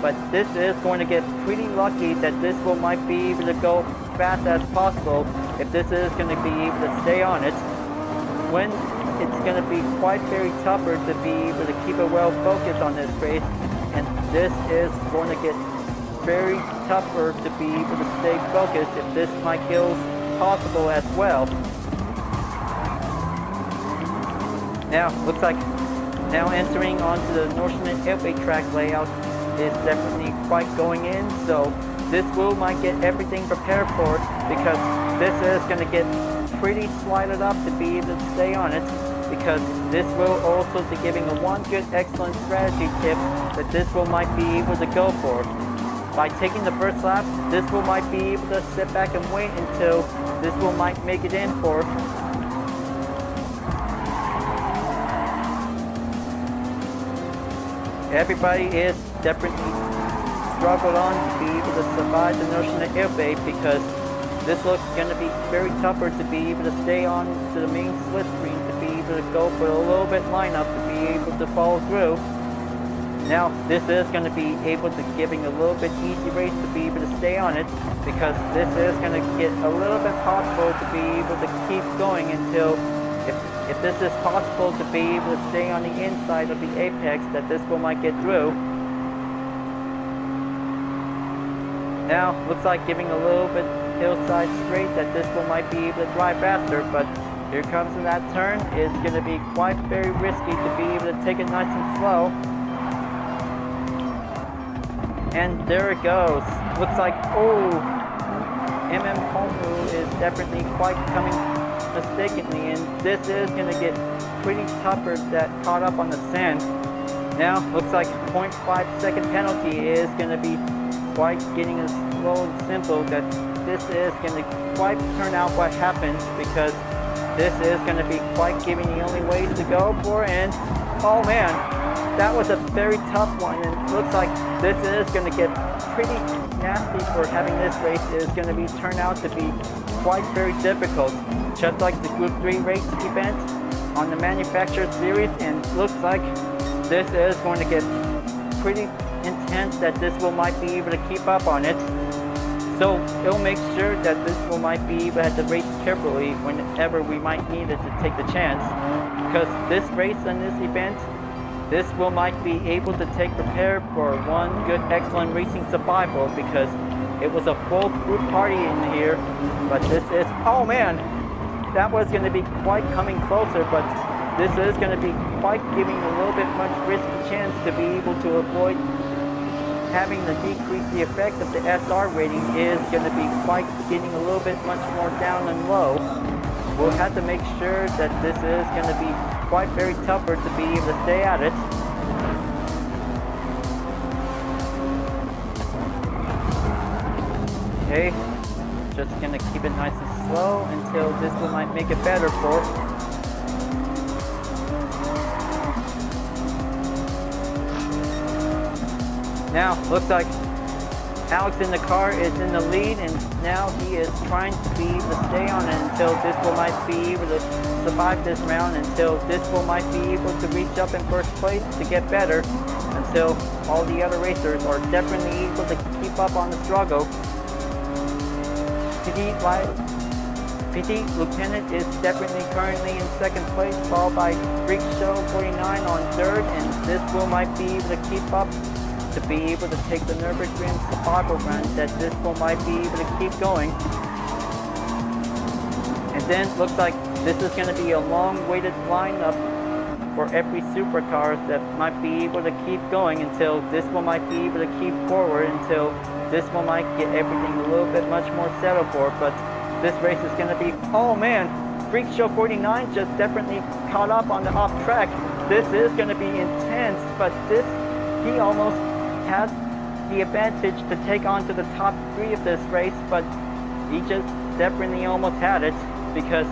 But this is going to get pretty lucky that this will might be able to go fast as possible if this is going to be able to stay on it. When it's going to be quite very tougher to be able to keep it well focused on this race this is going to get very tougher to be able to stay focused if this might go possible as well. Now, looks like now entering onto the Norseman Airway track layout is definitely quite going in, so this will might get everything prepared for because this is going to get pretty slided up to be able to stay on it because this will also be giving a one good excellent strategy tip that this will might be able to go for. By taking the first lap, this will might be able to sit back and wait until this will might make it in for everybody is definitely struggled on to be able to survive the notion of airbase because this looks going to be very tougher to be able to stay on to the main slipstream to go for a little bit lineup to be able to follow through. Now this is going to be able to giving a little bit easy race to be able to stay on it because this is going to get a little bit possible to be able to keep going until if if this is possible to be able to stay on the inside of the apex, that this one might get through. Now, looks like giving a little bit hillside straight that this one might be able to drive faster, but here comes in that turn is going to be quite very risky to be able to take it nice and slow. And there it goes. Looks like, oh, MM Homu is definitely quite coming mistakenly, and this is going to get pretty tougher that caught up on the sand. Now, looks like 0.5 second penalty is going to be quite getting as slow and simple that this is going to quite turn out what happens because this is going to be quite giving the only way to go for and oh man that was a very tough one and looks like this is going to get pretty nasty for having this race is going to be turned out to be quite very difficult just like the Group 3 race event on the manufacturer series and looks like this is going to get pretty intense that this will might be able to keep up on it. So it'll make sure that this will might be able to race carefully whenever we might need it to take the chance. Because this race and this event, this will might be able to take prepare for one good excellent racing survival because it was a full group party in here. But this is, oh man, that was going to be quite coming closer, but this is going to be quite giving a little bit much risky chance to be able to avoid having the decrease the effect of the SR rating is going to be quite getting a little bit much more down and low. We'll have to make sure that this is going to be quite very tougher to be able to stay at it. Okay, just gonna keep it nice and slow until this one might make it better for. Now, looks like Alex in the car is in the lead, and now he is trying to be to stay on until Dispo might be able to survive this round, until Dispo might be able to reach up in first place to get better, until all the other racers are definitely able to keep up on the struggle. PT, PT Lieutenant is definitely currently in second place, followed by Freak Show 49 on third, and Dispo might be able to keep up to be able to take the Nürburgring survival run that this one might be able to keep going. And then looks like this is going to be a long-waited lineup for every supercars that might be able to keep going until this one might be able to keep forward until this one might get everything a little bit much more settled for. But this race is going to be, oh man, Freak Show 49 just definitely caught up on the off track. This is going to be intense, but this, he almost has the advantage to take on to the top three of this race, but he just definitely almost had it because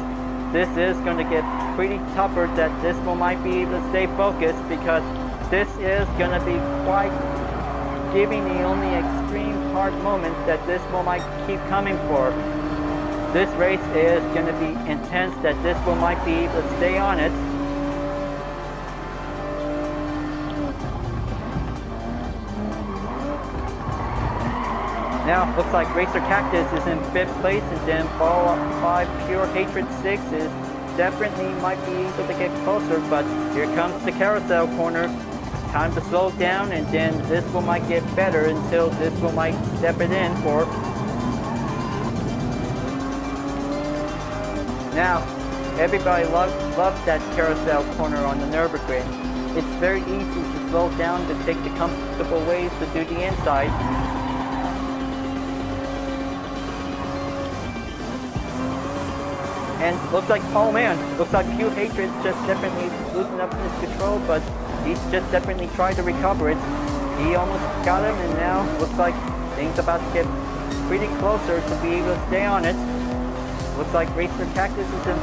this is going to get pretty tougher that this one might be able to stay focused because this is going to be quite giving the only extreme hard moment that this one might keep coming for. This race is going to be intense that this one might be able to stay on it Now, looks like Racer Cactus is in fifth place, and then followed by Pure Hatred 6 is definitely might be able to get closer, but here comes the carousel corner. Time to slow down, and then this one might get better until this one might step it in for. Now, everybody loves, loves that carousel corner on the Nürburgring. It's very easy to slow down to take the comfortable ways to do the inside, And looks like, oh man, looks like Pure Hatred just definitely losing up his control, but he's just definitely trying to recover it. He almost got him, and now looks like things about to get pretty closer to be able to stay on it. Looks like Racer Cactus is in.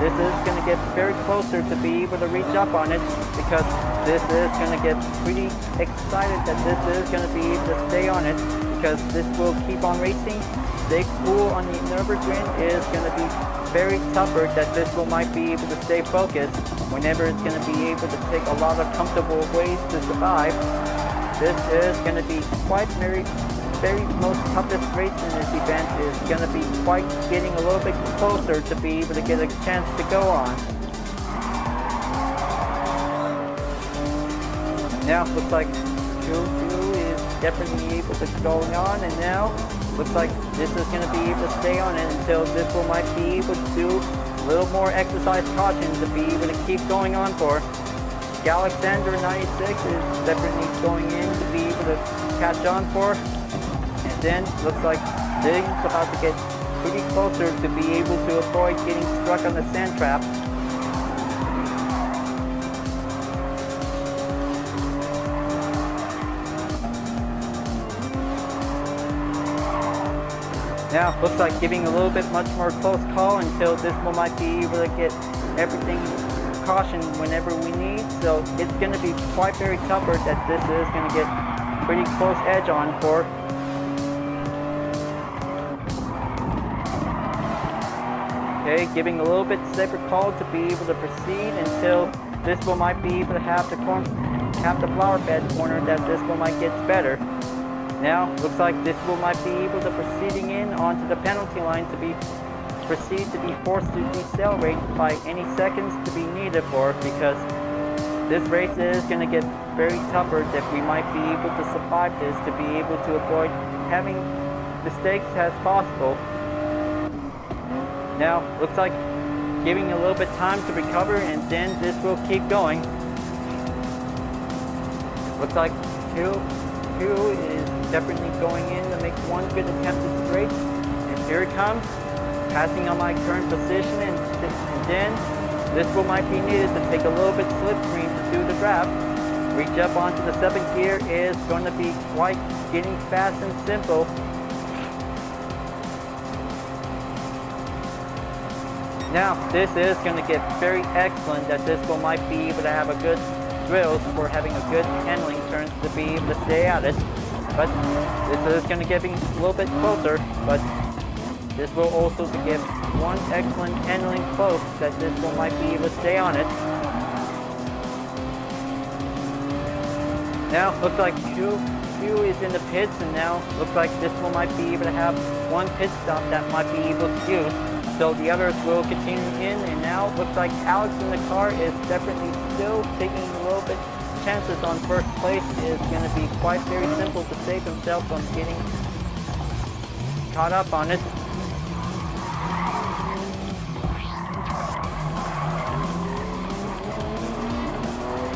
This is going to get very closer to be able to reach up on it because this is going to get pretty excited that this is going to be able to stay on it because this will keep on racing. Big Pool on the Nürburgring is going to be very tougher that this one might be able to stay focused whenever it's going to be able to take a lot of comfortable ways to survive. This is going to be quite very, very most toughest race in this event is going to be quite getting a little bit closer to be able to get a chance to go on. Now looks like Choo is definitely able to go on and now Looks like this is going to be able to stay on it until this one might be able to do a little more exercise caution to be able to keep going on for. Alexander 96 is definitely going in to be able to catch on for. And then looks like things about to get pretty closer to be able to avoid getting stuck on the sand trap. Now, looks like giving a little bit much more close call until this one might be able to get everything caution whenever we need. So it's going to be quite very tougher that this is going to get pretty close edge on for. Okay, giving a little bit safer call to be able to proceed until this one might be able to have the corn, have the flower bed corner that this one might get better. Now, looks like this will might be able to proceeding in onto the penalty line to be proceed to be forced to decelerate by any seconds to be needed for because this race is going to get very tougher that we might be able to survive this to be able to avoid having mistakes as possible. Now, looks like giving a little bit time to recover and then this will keep going. Looks like two, two is definitely going in to make one good attempt at straight. And here it comes, passing on my current position, and, and then this will might be needed to take a little bit slipstream to do the draft. Reach up onto the seventh gear is going to be quite getting fast and simple. Now, this is going to get very excellent that this will might be able to have a good drills for having a good handling turn to be able to stay at it. But this is going to get a little bit closer, but this will also give one excellent handling close that this one might be able to stay on it. Now, looks like Q, Q is in the pits, and now looks like this one might be able to have one pit stop that might be able to use. So the others will continue in, and now looks like Alex in the car is definitely still taking a little bit chances on first place is going to be quite very simple to save himself from getting caught up on it.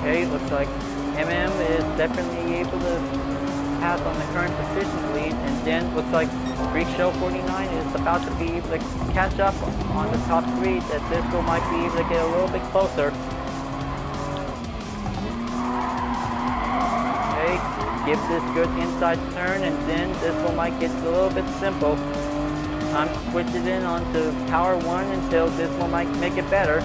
Okay, looks like MM is definitely able to pass on the current position lead, and then looks like Show 49 is about to be able to catch up on the top three, that this will might be able to get a little bit closer. Give this good inside turn, and then this one might get a little bit simple. I'm switching in onto power one until this one might make it better.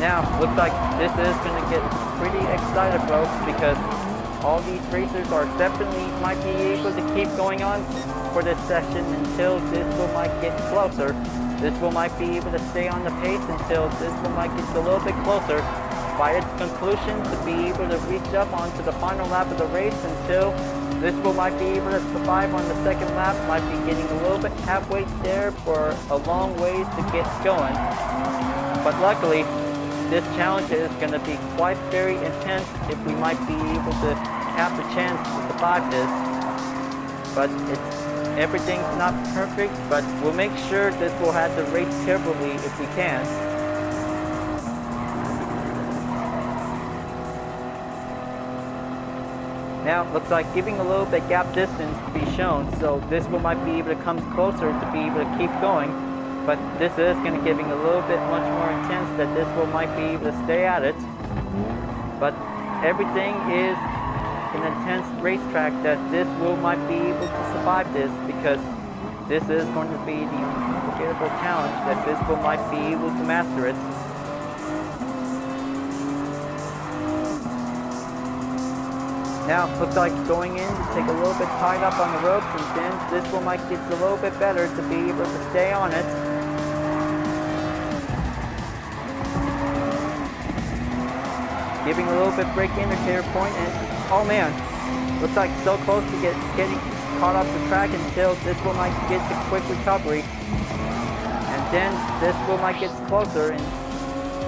Now, looks like this is going to get pretty excited, folks, because all these racers are definitely might be able to keep going on for this session until this one might get closer. This one might be able to stay on the pace until this one might get a little bit closer. By its conclusion, to be able to reach up onto the final lap of the race until this will might be able to survive on the second lap, might be getting a little bit halfway there for a long ways to get going. But luckily, this challenge is going to be quite very intense if we might be able to have the chance to survive this. But it's everything's not perfect, but we'll make sure this will have to race carefully if we can. Now, it looks like giving a little bit gap distance to be shown, so this one might be able to come closer to be able to keep going but this is going to giving a little bit much more intense that this will might be able to stay at it. But everything is an intense racetrack that this will might be able to survive this because this is going to be the unforgettable challenge that this will might be able to master it. Now, looks like going in to take a little bit tied up on the ropes and then this will might get a little bit better to be able to stay on it. giving a little bit break brake indicator point, and oh man, looks like so close to get getting caught off the track until this one might get the quick recovery, and then this one might get closer, and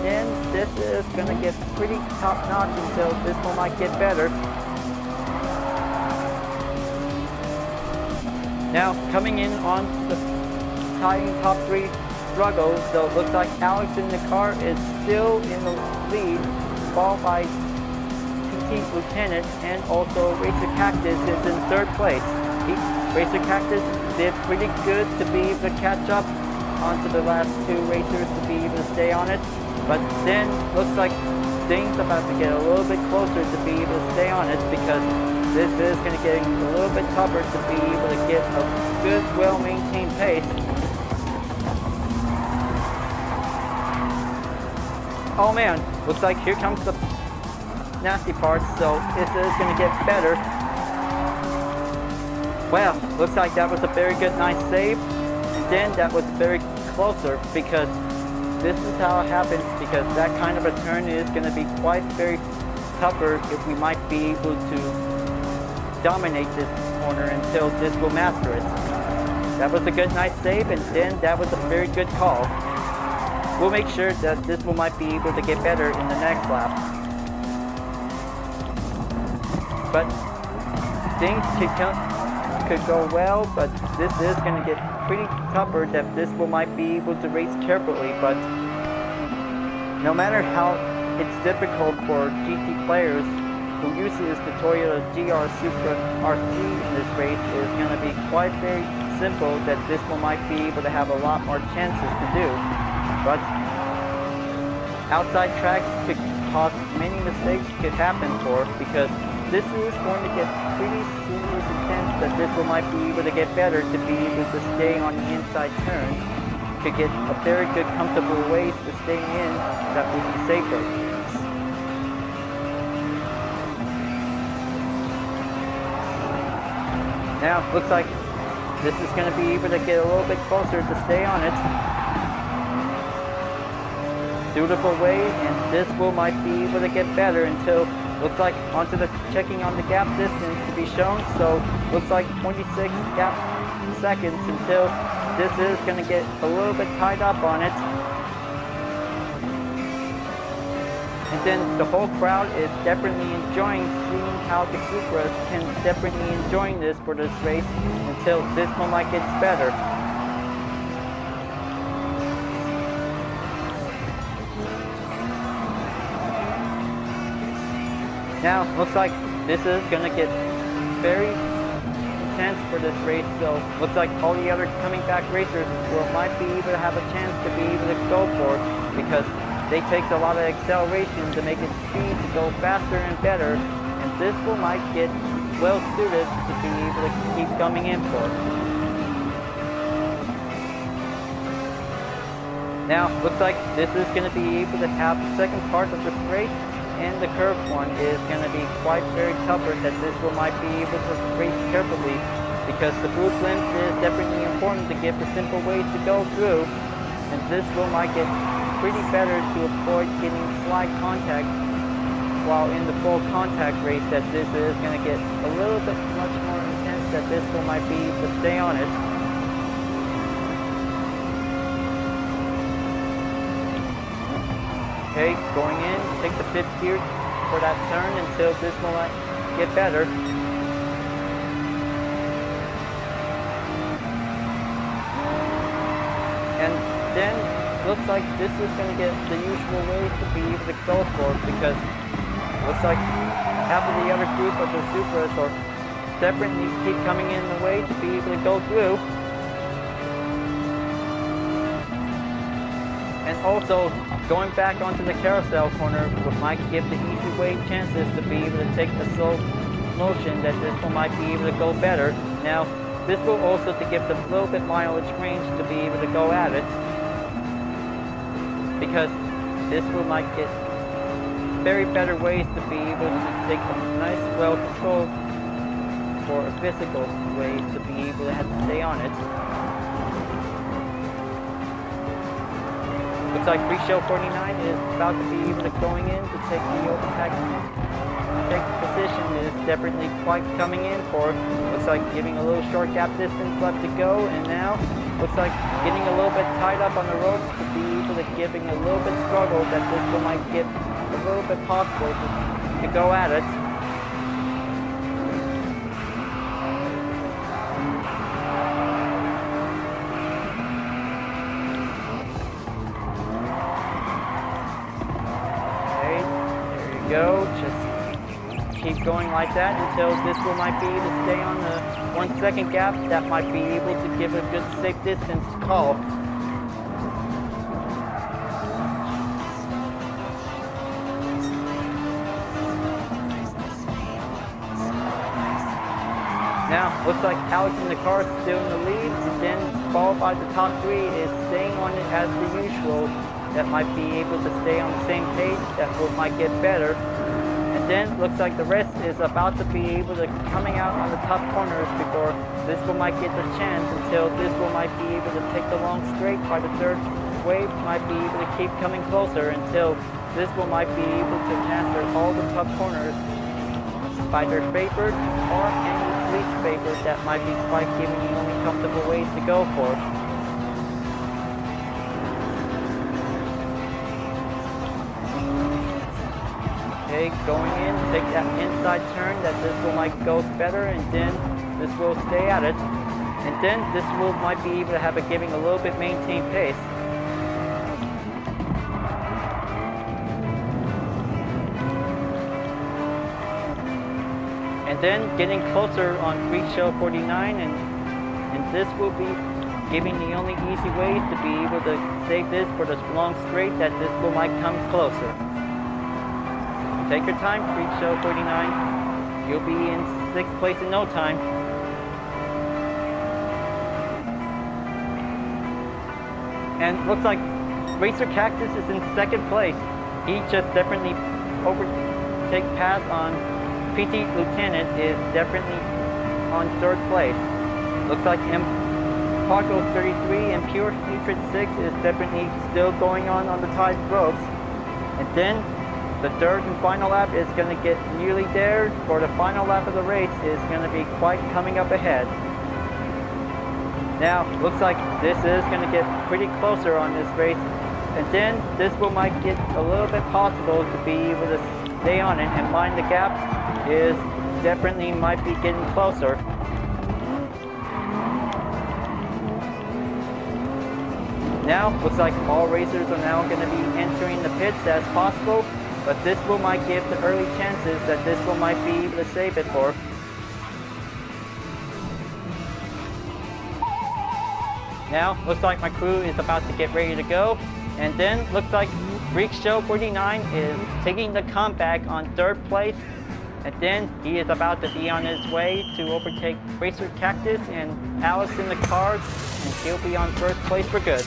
then this is gonna get pretty top notch until this one might get better. Now coming in on the tying top three struggle, so it looks like Alex in the car is still in the lead followed by PT Lieutenant and also Racer Cactus is in third place. He, Racer Cactus did pretty good to be able to catch up onto the last two racers to be able to stay on it. But then looks like things about to get a little bit closer to be able to stay on it because this is going to get a little bit tougher to be able to get a good, well-maintained pace. Oh man, looks like here comes the nasty part, so this is going to get better. Well, looks like that was a very good, nice save. And then that was very closer because this is how it happens because that kind of a turn is going to be quite very tougher if we might be able to dominate this corner until this will master it. That was a good, nice save, and then that was a very good call. We'll make sure that this one might be able to get better in the next lap. But things could, come, could go well, but this is going to get pretty tougher that this one might be able to race carefully, but no matter how it's difficult for GT players who uses the Toyota GR Supra RC in this race is going to be quite very simple that this one might be able to have a lot more chances to do. But outside tracks could cause many mistakes could happen for because this is going to get pretty serious intense that this one might be able to get better to be able to stay on the inside turn. could get a very good comfortable way to stay in that would be safer. Now, looks like this is going to be able to get a little bit closer to stay on it. Suitable way, and this will might be able to get better until looks like onto the checking on the gap distance to be shown. So looks like 26 gap seconds until this is going to get a little bit tied up on it. And then the whole crowd is definitely enjoying seeing how the Supras can definitely enjoying this for this race until this one might get better. Now, looks like this is to get very intense for this race, so looks like all the other coming back racers will might be able to have a chance to be able to go for it because they take a lot of acceleration to make its speed go faster and better, this will might get well suited to be able to keep coming in for. Now, looks like this is going to be able to have the second part of the race and the curved one is going to be quite very tougher that this will might be able to race carefully because the blue glimpse is definitely important to give the simple ways to go through and this will might get pretty better to avoid getting slight contact while in the full contact race that this is going to get a little bit much more intense that this one might be to stay on it. Okay, going in, take the fifth gear for that turn until this will get better. And then looks like this is going to get the usual way to be able to go for because looks like half of the other group of the Supras are definitely keep coming in the way to be able to go through. And also, going back onto the carousel corner might give the easy way chances to be able to take the slow motion that this one might be able to go better. Now, this will also to give the little bit mileage range to be able to go at it. Because this will might get very better ways to be able to take a nice, well-controlled for a physical way to be able to have to stay on it. Looks like pre-show 49 is about to be able to going in to take the overpack take position is definitely quite coming in for. Looks like giving a little short gap distance left to go and now looks like getting a little bit tied up on the ropes to be able to giving a little bit struggle that this one might get a little bit possible to, to go at it. Okay, there you go. Just keep going like that until this will might be able to stay on the one second gap. That might be able to give a good safe distance call. Looks like Alex in the car still in the lead, then by the top three is staying on it as the usual. That might be able to stay on the same page, that will, might get better. And then looks like the rest is about to be able to coming out on the top corners before this one might get the chance until this one might be able to take the long straight by the third wave. Might be able to keep coming closer until this one might be able to master all the top corners. By their favored or least favored that might be quite giving the only comfortable ways to go for. Okay, going in, take that inside turn that this will might go better and then this will stay at it. And then this will might be able to have it giving a little bit maintained pace. Then getting closer on Freak Show 49 and and this will be giving the only easy ways to be able to save this for the long straight that this will might come closer. Take your time, Freak Show 49. You'll be in sixth place in no time. And looks like Racer Cactus is in second place. He just definitely overtake pass on PT Lieutenant is definitely on third place. Looks like M Paco 33 and Pure Putrid 6 is definitely still going on on the tied ropes. And then the third and final lap is going to get nearly there. For the final lap of the race is going to be quite coming up ahead. Now, looks like this is going to get pretty closer on this race. And then this will might get a little bit possible to be able to stay on it and mind the gap is definitely might be getting closer. Now, looks like all racers are now going to be entering the pits as possible, but this will might give the early chances that this will might be able to save it for. Now, looks like my crew is about to get ready to go, and then looks like Freak Show 49 is taking the comeback on third place and then he is about to be on his way to overtake Racer Cactus and Alex in the cars, and he'll be on first place for good.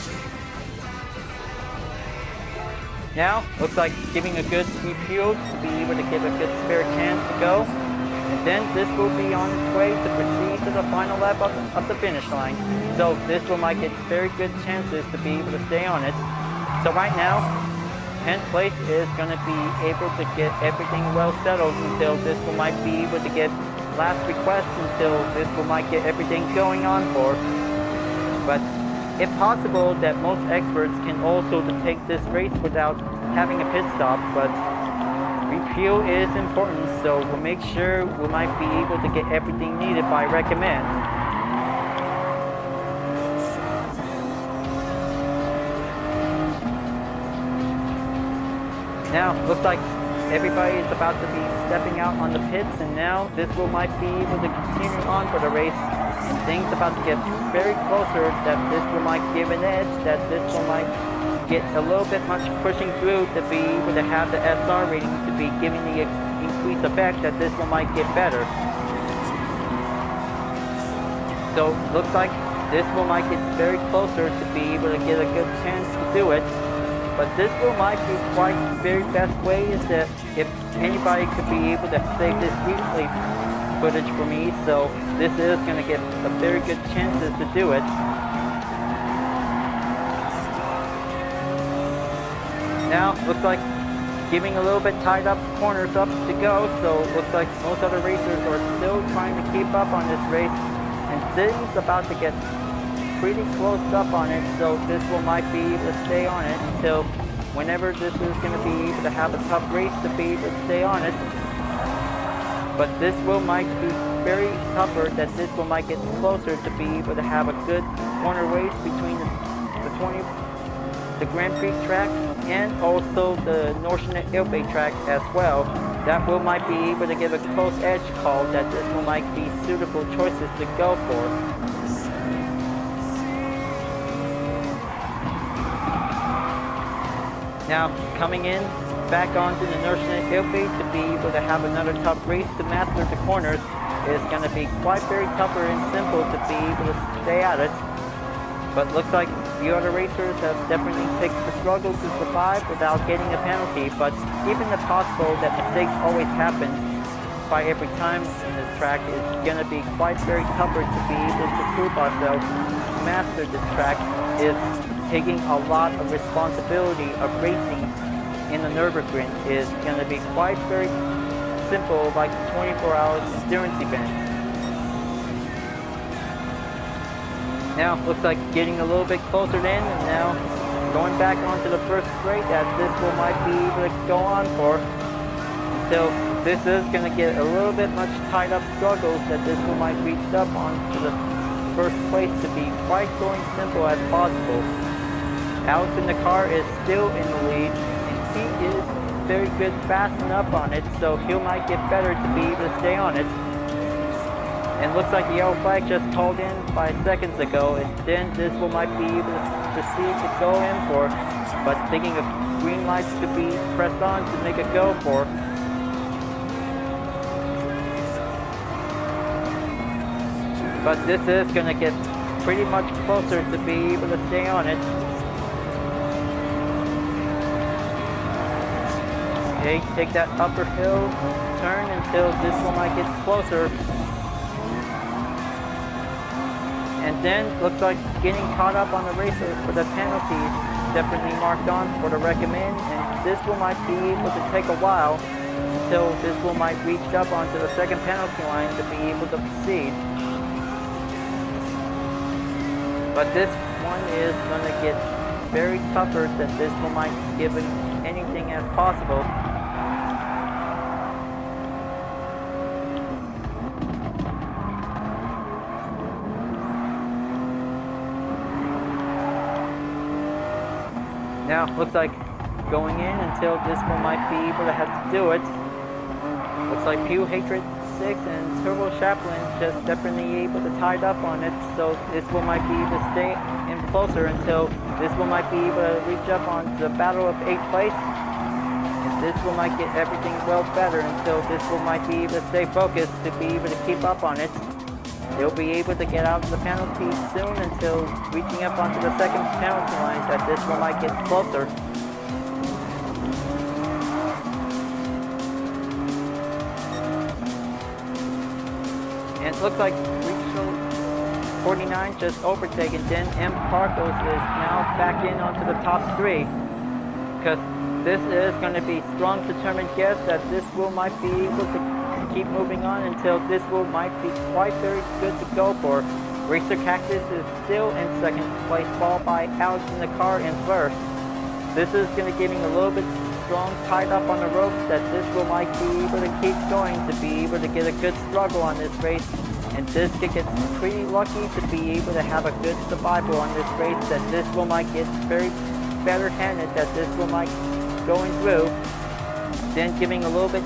Now, looks like giving a good refuel to be able to give a good spare chance to go. And then this will be on its way to proceed to the final lap of, of the finish line. So this will might get very good chances to be able to stay on it. So right now, 10th place is going to be able to get everything well settled until this will might be able to get last request until this will might get everything going on for. But if possible that most experts can also take this race without having a pit stop, but refuel is important, so we'll make sure we might be able to get everything needed by recommend. Now, looks like everybody is about to be stepping out on the pits, and now this will might be able to continue on for the race and things about to get very closer that this will might give an edge, that this will might get a little bit much pushing through to be able to have the SR rating to be giving the increased effect that this one might get better. So looks like this one might get very closer to be able to get a good chance to do it. But this will might be quite the very best way is that if anybody could be able to save this replay footage for me, so this is going to get a very good chances to do it. Now, looks like giving a little bit tied up corners up to go, so looks like most other racers are still trying to keep up on this race, and things about to get pretty close up on it, so this will might be able to stay on it until whenever this is going to be able to have a tough race to be able to stay on it. But this will might be very tougher that this will might get closer to be able to have a good corner race between the, the 20 the Grand Prix track and also the Nordschleife track as well. That will might be able to give a close edge call that this will might be suitable choices to go for. Now, coming in back onto the Nordschleife to be able to have another tough race to master the corners is going to be quite very tougher and simple to be able to stay at it. But looks like the other racers have definitely taken the struggle to survive without getting a penalty. But even the possible that mistakes always happen by every time in this track is going to be quite very tougher to be able to prove ourselves master this track is taking a lot of responsibility of racing in the Nürburgring is going to be quite very simple like 24 hour endurance event. Now looks like getting a little bit closer in and now going back onto the first straight as this will might be able to go on for So this is going to get a little bit much tied up struggles that this will might reach up onto the first place to be quite going simple as possible. Alex in the car is still in the lead, and he is very good fastening up on it, so he might get better to be able to stay on it. And looks like the yellow flag just called in five seconds ago, and then this one might be able to proceed to go in for, but thinking of green lights to be pressed on to make a go for. But this is going to get pretty much closer to be able to stay on it. Okay, take that upper hill turn until this one might get closer. And then looks like getting caught up on the racer for the penalties definitely marked on for the recommend and this one might be able to take a while until this one might reach up onto the second penalty line to be able to proceed. But this one is going to get very tougher than this one might give anything as possible. Now, looks like going in until this one might be able to have to do it. Looks like Pew Hatred 6 and Turbo Chaplain just definitely able to tie it up on it, so this one might be able to stay in closer until this one might be able to reach up on the battle of 8th place. And this one might get everything well better until this one might be able to stay focused to be able to keep up on it. They'll be able to get out of the penalty soon until reaching up onto the second penalty line that this one might get closer. And it looks like Rachel 49 just overtaken. Then M. Parkos is now back in onto the top three. Because this is going to be strong determined guess that this will might be able to keep moving on until this will might be quite very good to go for. Racer Cactus is still in second place, followed by Alex in the car in first. This is going to give him a little bit strong tied up on the ropes that this will might be able to keep going to be able to get a good struggle on this race. And this could get pretty lucky to be able to have a good survival on this race that this will might get very better handed that this will might going through. Then giving a little bit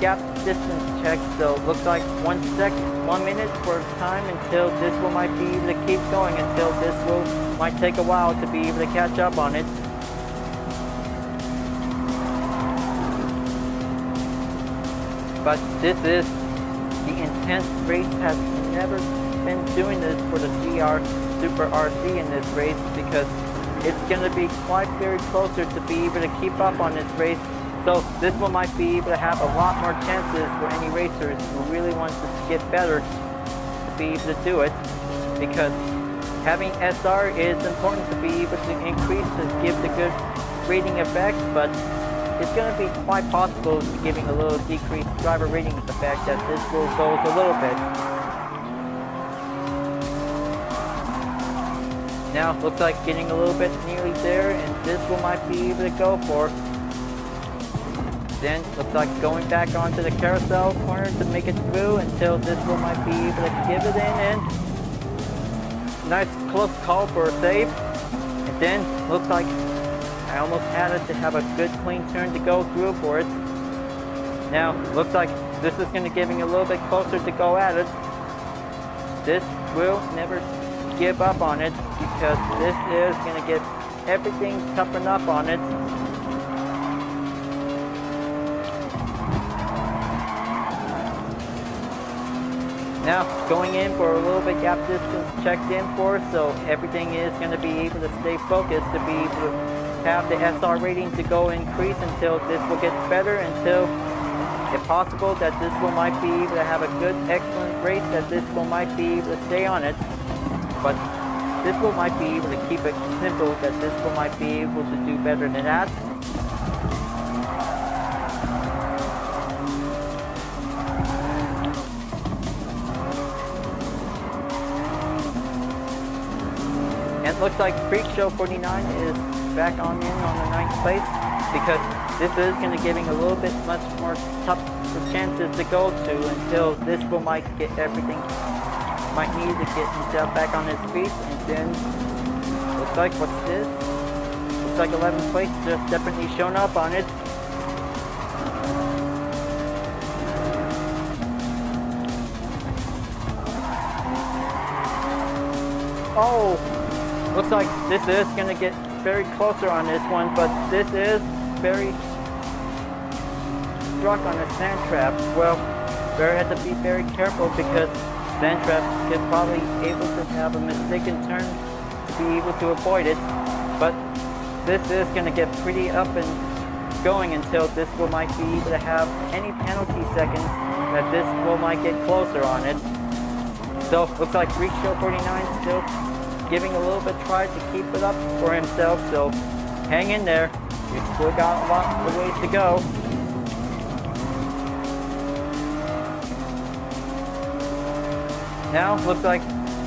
gap distance check, so looks like one second, one minute for time until this will might be able to keep going until this will might take a while to be able to catch up on it. But this is the intense race has never been doing this for the GR Supra RC in this race because it's going to be quite very closer to be able to keep up on this race so this one might be able to have a lot more chances for any racers who really want to get better to be able to do it because having SR is important to be able to increase to give the good rating effect, but it's going to be quite possible to giving a little decreased driver rating effect that this will go a little bit. Now, looks like getting a little bit nearly there, and this one might be able to go for then looks like going back onto the carousel corner to make it through until this one might be able to give it in and nice close call for a save. And then looks like I almost had it to have a good clean turn to go through for it. Now looks like this is going to give me a little bit closer to go at it. This will never give up on it because this is going to get everything toughened up on it Now, going in for a little bit gap distance checked in for, so everything is going to be able to stay focused to be able to have the SR rating to go increase until this will get better, until, if possible, that this will might be able to have a good, excellent race, that this will might be able to stay on it. But this will might be able to keep it simple, that this will might be able to do better than that. Looks like Freak Show 49 is back on in on the ninth place because this is going to giving a little bit much more tough chances to go to until this will might get everything might need to get himself back on his feet and then looks like what's this? Looks like 11th place just definitely shown up on it. Oh, Looks like this is going to get very closer on this one, but this is very struck on a sand trap. Well, Barry had to be very careful because sand trap is probably able to have a mistaken turn to be able to avoid it. But this is going to get pretty up and going until this will might be able to have any penalty seconds that this will might get closer on it. So looks like Freak Show 49 still giving a little bit try to keep it up for himself. So hang in there. You still got a lot of ways to go. Now looks like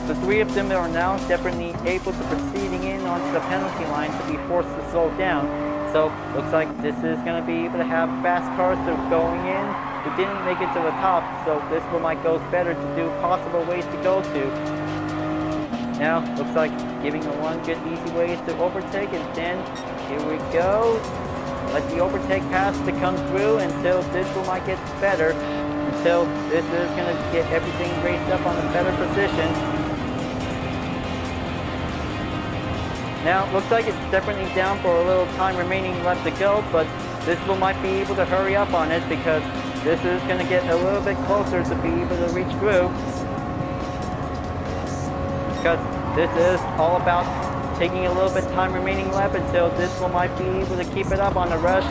the three of them are now definitely able to proceeding in onto the penalty line to be forced to slow down. So looks like this is going to be able to have fast cars that are going in who didn't make it to the top. So this one might go better to do possible ways to go to. Now looks like giving a one good easy way to overtake and then here we go. Let the overtake pass to come through until this one might get better. Until this is going to get everything raced up on a better position. Now, looks like it's definitely down for a little time remaining left to go, but this will might be able to hurry up on it because this is going to get a little bit closer to be able to reach through. Because this is all about taking a little bit time remaining left until this one might be able to keep it up on the rush.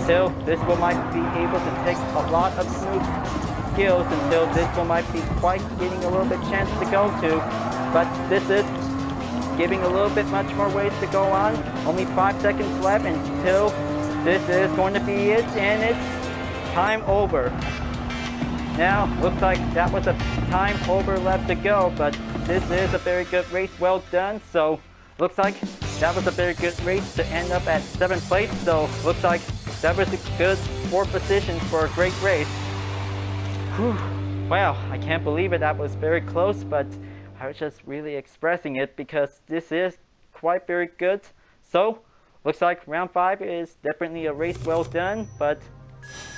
Until this one might be able to take a lot of smooth skills until this one might be quite getting a little bit chance to go to. But this is giving a little bit much more ways to go on. Only five seconds left until this is going to be it, and it's time over. Now, looks like that was a time over left to go, but this is a very good race, well done. So, looks like that was a very good race to end up at 7th place. So, looks like that was a good four positions for a great race. Whew. Wow, I can't believe it. That was very close, but I was just really expressing it because this is quite very good. So, looks like round 5 is definitely a race well done, but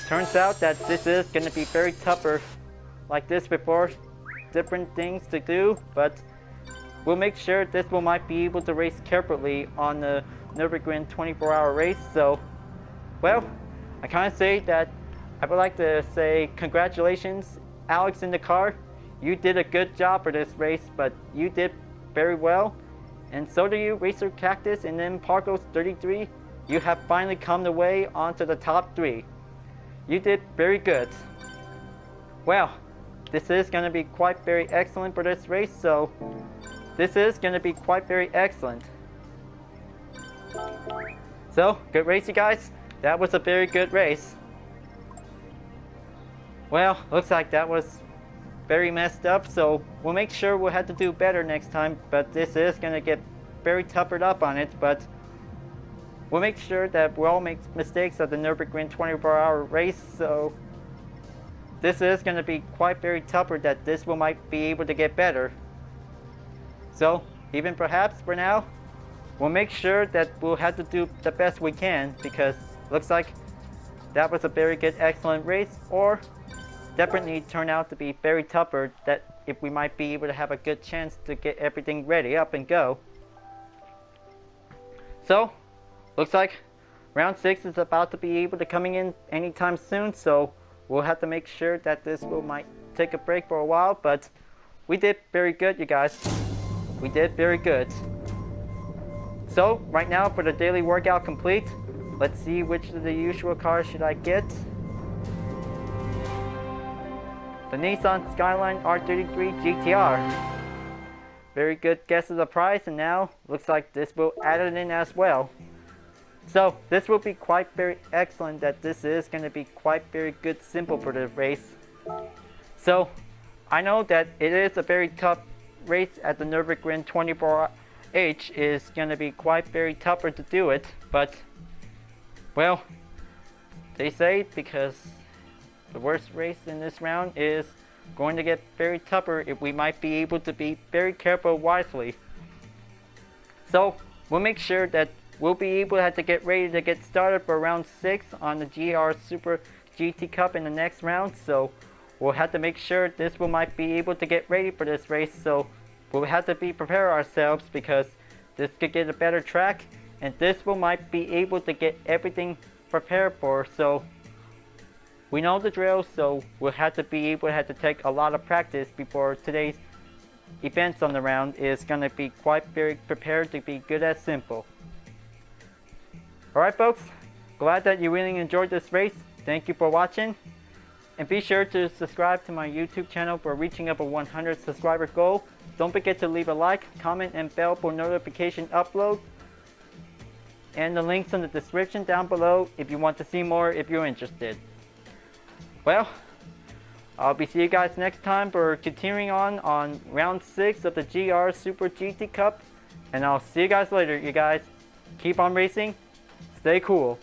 turns out that this is going to be very tougher like this before. Different things to do, but we'll make sure this will might be able to race carefully on the Nürburgring 24 hour race. So, well, I kind of say that I would like to say congratulations, Alex in the car. You did a good job for this race, but you did very well. And so do you, Racer Cactus and then Parkos 33. You have finally come the way onto the top three. You did very good. Well, this is going to be quite very excellent for this race, so this is going to be quite very excellent. So, good race you guys. That was a very good race. Well, looks like that was very messed up, so we'll make sure we'll have to do better next time, but this is going to get very toughered up on it, but we'll make sure that we all make mistakes at the Nürburgring 24-hour race, so this is going to be quite very tougher that this one might be able to get better. So, even perhaps for now, we'll make sure that we'll have to do the best we can, because looks like that was a very good, excellent race, or definitely turn out to be very tougher that if we might be able to have a good chance to get everything ready up and go. So, looks like round 6 is about to be able to coming in anytime soon, so we'll have to make sure that this will might take a break for a while, but we did very good, you guys. We did very good. So, right now for the daily workout complete, let's see which of the usual cars should I get. the Nissan Skyline R33 GTR. Very good guess of the price and now looks like this will add it in as well. So this will be quite very excellent that this is going to be quite very good simple for the race. So I know that it is a very tough race at the Nürburgring 24H is going to be quite very tougher to do it but well they say because the worst race in this round is going to get very tougher if we might be able to be very careful wisely. So we'll make sure that we'll be able to to get ready to get started for round 6 on the GR Supra GT Cup in the next round. So we'll have to make sure this will might be able to get ready for this race. So we'll have to be prepare ourselves because this could get a better track and this will might be able to get everything prepared for. So we know the drill, so we'll have to be able to have to take a lot of practice before today's events on the round is going to be quite very prepared to be good as simple. Alright folks, glad that you really enjoyed this race. Thank you for watching. And be sure to subscribe to my YouTube channel for reaching up a 100 subscriber goal. Don't forget to leave a like, comment, and bell for notification upload. And the links in the description down below if you want to see more if you're interested. Well, I'll be see you guys next time for continuing on on round 6 of the GR Supra GT Cup. And I'll see you guys later, you guys. Keep on racing. Stay cool.